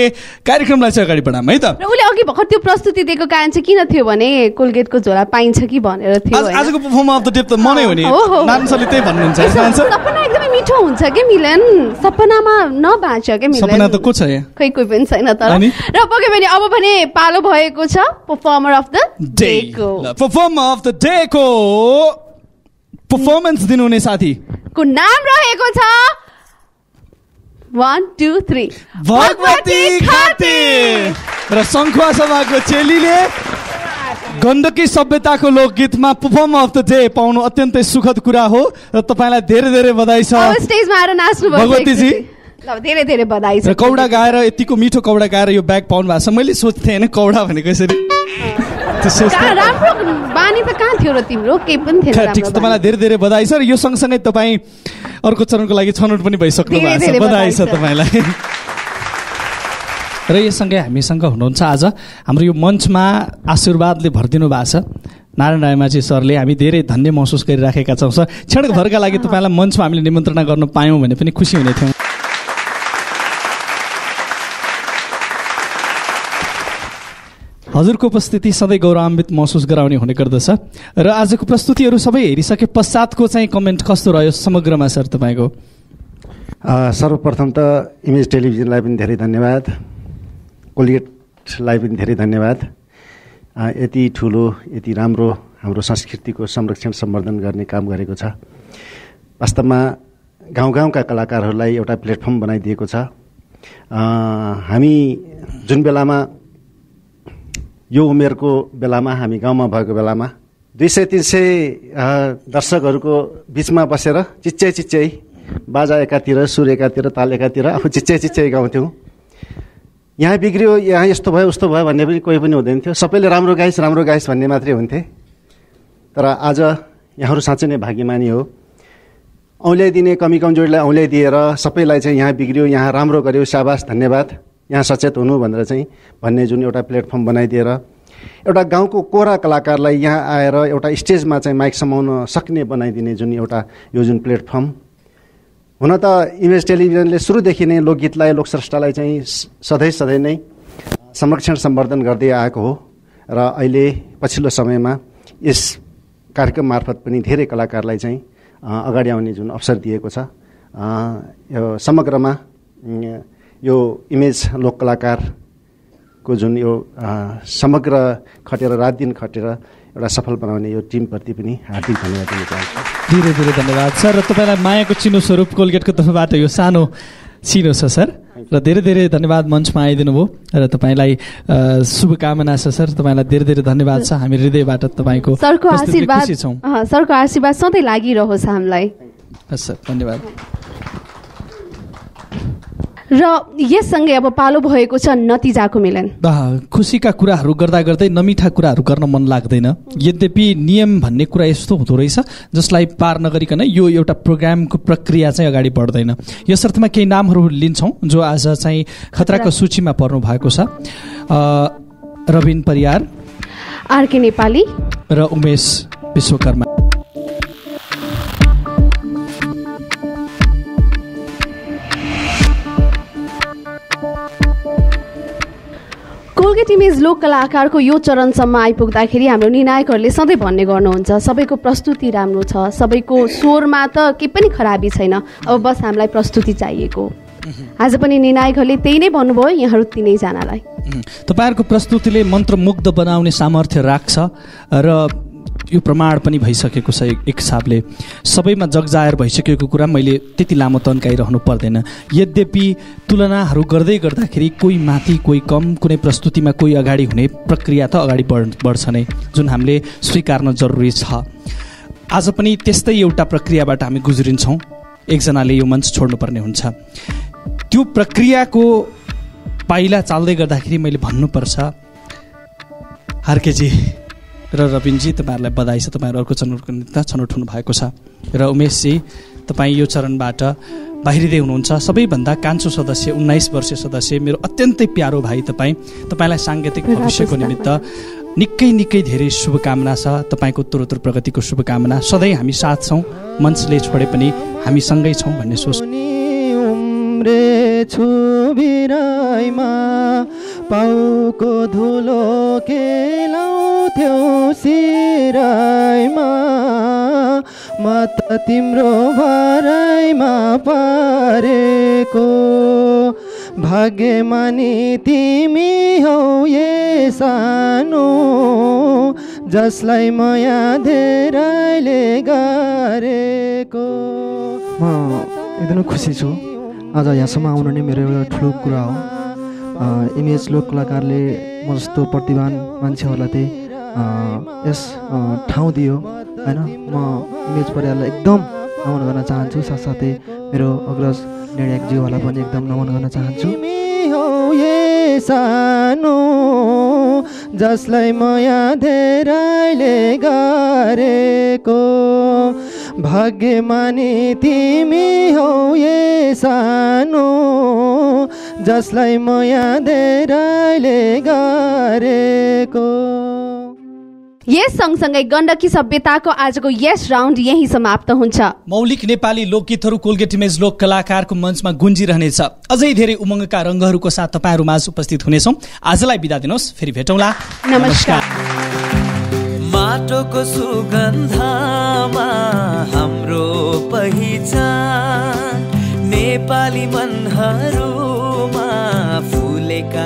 कार्यक्रमलाई चाहिँ अगाडि बढाऊँ है त?
उसले अघि भर्खर त्यो प्रस्तुति दिएको कारण चाहिँ किन थियो भने कोलगेटको झोला पाइन्छ कि भनेर थियो?
आजको पर्फर्म अफ द डेप त म नै। हो नि। नान्सले त्यही भन्नुहुन्छ?
सपना एकदमै मिठो हुन्छ कि मिलन? सपनामा नबाँच्यो क्या मिलन?
सपना त को छ यहाँ
खै कोही पनि छैन तर? र पक्कै पनि अब भने पालो भएको छ पर्फर्मर अफ द डेको
पर्फर्म अफ द डेको पर्फर्मेन्स दिनुहुने साथी।
को नाम रहेको छ one two three
Bhagwati Khati र सङ्खुवा सभाको चेलीले गण्डकी सभ्यताको लोकगीतमा पर्फर्म अफ द डे पाउनु अत्यन्तै सुखद कुरा हो र तपाईँलाई धेरै धेरै बधाई छ
स्टेजमा आएर नाच्नु
भगवतीजी।
धेरै धेरै बधाई छ
कौडा गाएर यतिको मिठो कौडा गाएर यो ब्याग पाउनु भएको छ मैले सोच्थेँ होइन कौडा भनेको यसरी
राम्रो बानी त कहाँ थियो र तिम्रो? केही पनि थिएन
ठिक छ तपाईँलाई धेरै धेरै बधाई छ र यो सँगसँगै तपाईँ अर्को चरणको लागि छनौट पनि भइसक्नु भएको छ।
धेरै
बधाई छ
बधाई छ।
तपाईँलाई। र यससँगै हामीसँग हुनुहुन्छ आज हाम्रो यो मञ्चमा आशीर्वादले भरिदिनु भएको छ। नारायण रायमाझी सरले हामी धेरै धन्य महसुस गरिराखेका छौँ। सर क्षणभरका लागि तपाईँलाई मञ्चमा हामीले निमन्त्रणा गर्न पायौँ भने पनि खुसी हुने थियौँ। हजुरको उपस्थिति सधैँ गौरवान्वित महसुस गराउने हुने गर्दछ। र आजको प्रस्तुतिहरू सबै हेरिसके पश्चातको चाहिँ कमेन्ट कस्तो रह्यो समग्रमा सर तपाईँको?
सर्वप्रथम त इमेज टेलिभिजनलाई पनि धेरै धन्यवाद। कोलगेटलाई पनि धेरै धन्यवाद। यति ठुलो यति राम्रो हाम्रो संस्कृतिको संरक्षण सम्वर्धन गर्ने काम गरेको छ। वास्तवमा गाउँ गाउँका कलाकारहरूलाई एउटा प्लेटफर्म बनाइदिएको छ। हामी जुन बेलामा यो उमेरको बेलामा हामी गाउँमा भएको बेलामा दुई सय तिन सय दर्शकहरूको बिचमा बसेर चिच्चै चिच्चै बाजा एकातिर सुर एकातिर ताल एकातिर आफू चिच्चै चिच्चै गाउँथ्यौँ। यहाँ बिग्रियो यहाँ यस्तो भयो उस्तो भयो भन्ने पनि कोही पनि हुँदैन थियो। सबैले राम्रो गाइस राम्रो गाइस भन्ने मात्रै हुन्थे। तर आज यहाँहरू साँच्चै नै भाग्यमानी हो। औल्याइदिने कमी कमजोरीलाई औल्याइदिएर सबैलाई चाहिँ यहाँ बिग्रियो यहाँ राम्रो गर्यो। साबास धन्यवाद। यहाँ सचेत हुनु भनेर चाहिँ भन्ने जुन एउटा प्लेटफर्म बनाइदिएर एउटा गाउँको कोरा कलाकारलाई यहाँ आएर एउटा स्टेजमा चाहिँ माइक समाउन सक्ने बनाइदिने जुन एउटा यो जुन प्लेटफर्म। हुन त इमेज टेलिभिजनले सुरुदेखि नै लोकगीतलाई लोकस्रष्टालाई चाहिँ सधैँ सधैँ नै संरक्षण सम्वर्धन गर्दै आएको हो र अहिले पछिल्लो समयमा यस कार्यक्रम मार्फत पनि धेरै कलाकारलाई चाहिँ अगाडि आउने जुन अवसर दिएको छ। यो समग्रमा यो इमेज लोक कलाकारको जुन यो समग्र खटेर रात दिन खटेर एउटा सफल बनाउने यो टिमप्रति पनि हार्दिक धन्यवाद दिन चाहन्छु।
धेरै धेरै धन्यवाद सर। र तपाईँलाई मायाको चिनो स्वरूप कोलगेटको तर्फबाट यो सानो चिनो छ सर। र धेरै धेरै धन्यवाद मञ्चमा आइदिनु भयो र तपाईँलाई शुभकामना छ सर। तपाईँलाई धेरै धेरै धन्यवाद छ। हामी हृदयबाट तपाईँको
सरको आशीर्वाद सरको आशीर्वाद सधैँ लागिरहोस् हामीलाई।
हस् सर। धन्यवाद।
र यससँगै अब पालो भएको छ नतिजाको मिलन।
खुसीका कुराहरू गर्दा गर्दै नमिठा कुराहरू गर्न मन लाग्दैन। यद्यपि नियम भन्ने कुरा यस्तो हुँदो रहेछ जसलाई पार नगरिकन यो एउटा प्रोग्रामको प्रक्रिया चाहिँ अगाडि बढ्दैन। यस अर्थमा केही नामहरू लिन्छौँ जो आज चाहिँ खतराको सूचीमा पर्नु भएको छ। रविन परियार
आरके नेपाली।
र उमेश विश्वकर्मा।
कोलगेट इमेज लोक कलाकारको यो चरणसम्म आइपुग्दाखेरि हाम्रो निर्णायकहरूले सधैँ भन्ने गर्नुहुन्छ सबैको प्रस्तुति राम्रो छ सबैको स्वरमा त केही पनि खराबी छैन। अब बस हामीलाई प्रस्तुति चाहिएको। आज पनि निर्णायकहरूले त्यही नै भन्नुभयो यहाँहरू तिनैजनालाई।
तपाईँहरूको प्रस्तुतिले मन्त्रमुग्ध बनाउने सामर्थ्य राख्छ र यो प्रमाण पनि भइसकेको छ एक हिसाबले। सबैमा जगजायर भइसकेको कुरा मैले त्यति लामो तन्काइरहनु पर्दैन। यद्यपि तुलनाहरू गर्दै गर्दाखेरि कोही माथि कोही कम कुनै प्रस्तुतिमा कोही अगाडि हुने प्रक्रिया त अगाडि बढ बढ्छ नै जुन हामीले स्वीकार्न जरुरी छ। आज पनि त्यस्तै एउटा प्रक्रियाबाट हामी गुज्रिन्छौँ। एकजनाले यो मञ्च छोड्नुपर्ने हुन्छ। त्यो प्रक्रियाको पाइला चाल्दै गर्दाखेरि मैले भन्नुपर्छ हार्केजी र रविनजी तपाईँहरूलाई बधाई छ तपाईँहरू अर्को चरणको निम्ति छनौट हुनु भएको छ। र उमेशजी तपाईँ यो चरणबाट बाहिरिँदै हुनुहुन्छ। सबैभन्दा कान्छो सदस्य उन्नाइस वर्षीय सदस्य मेरो अत्यन्तै प्यारो भाइ तपाईँ। तपाईँलाई साङ्गीतिक भविष्यको निमित्त निकै निकै धेरै शुभकामना छ। तपाईँको उत्तरोत्तर प्रगतिको शुभकामना। सधैँ हामी साथ छौँ मञ्चले छोडे पनि हामी सँगै छौँ भन्ने सोच।
पाउको धुलो खेलाउँथ्यौ सिराइमा। म त तिम्रो भराइमा पारेको भाग्यमानी तिमी हौ ये सानो जसलाई माया धेरैले गरेको।
म एकदमै खुसी छु। आज यहाँसम्म आउनु नै मेरो एउटा ठुलो कुरा हो। इमेज लोक कलाकारले म जस्तो प्रतिभान मान्छेहरूलाई अ, यस ठाउँ दियो होइन? म इमेज परिवारलाई एकदम नमन गर्न चाहन्छु साथसाथै मेरो अग्रज निर्णायकज्यूहरूलाई पनि एकदम नमन गर्न चाहन्छु।
सानो जसलाई माया धेरैले गरेको भाग्यमानी तिमी हौ ये सानो जसलाई माया धेरैले गरेको।
यस सँगसँगै गण्डकी सभ्यताको आजको यस राउन्ड यही समाप्त हुन्छ।
मौलिक नेपाली लोकगीतहरू कोलगेट इमेज लोक कलाकारको मञ्चमा गुन्जिरहनेछ। अझै धेरै उमङ्गका रङ्गहरूको साथ तपाईँहरू माझ उपस्थित हुनेछौँ। आजलाई बिदा दिनुहोस् फेरि भेटौँला।
नमस्कार।
माटोको सुगन्धमा हाम्रो पहिचान। नेपाली मनहरूमा फुलेका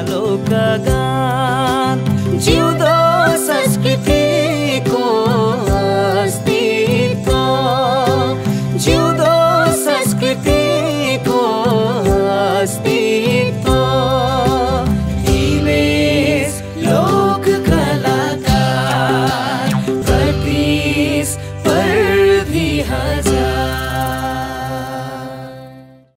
जिउँदो संस्कृति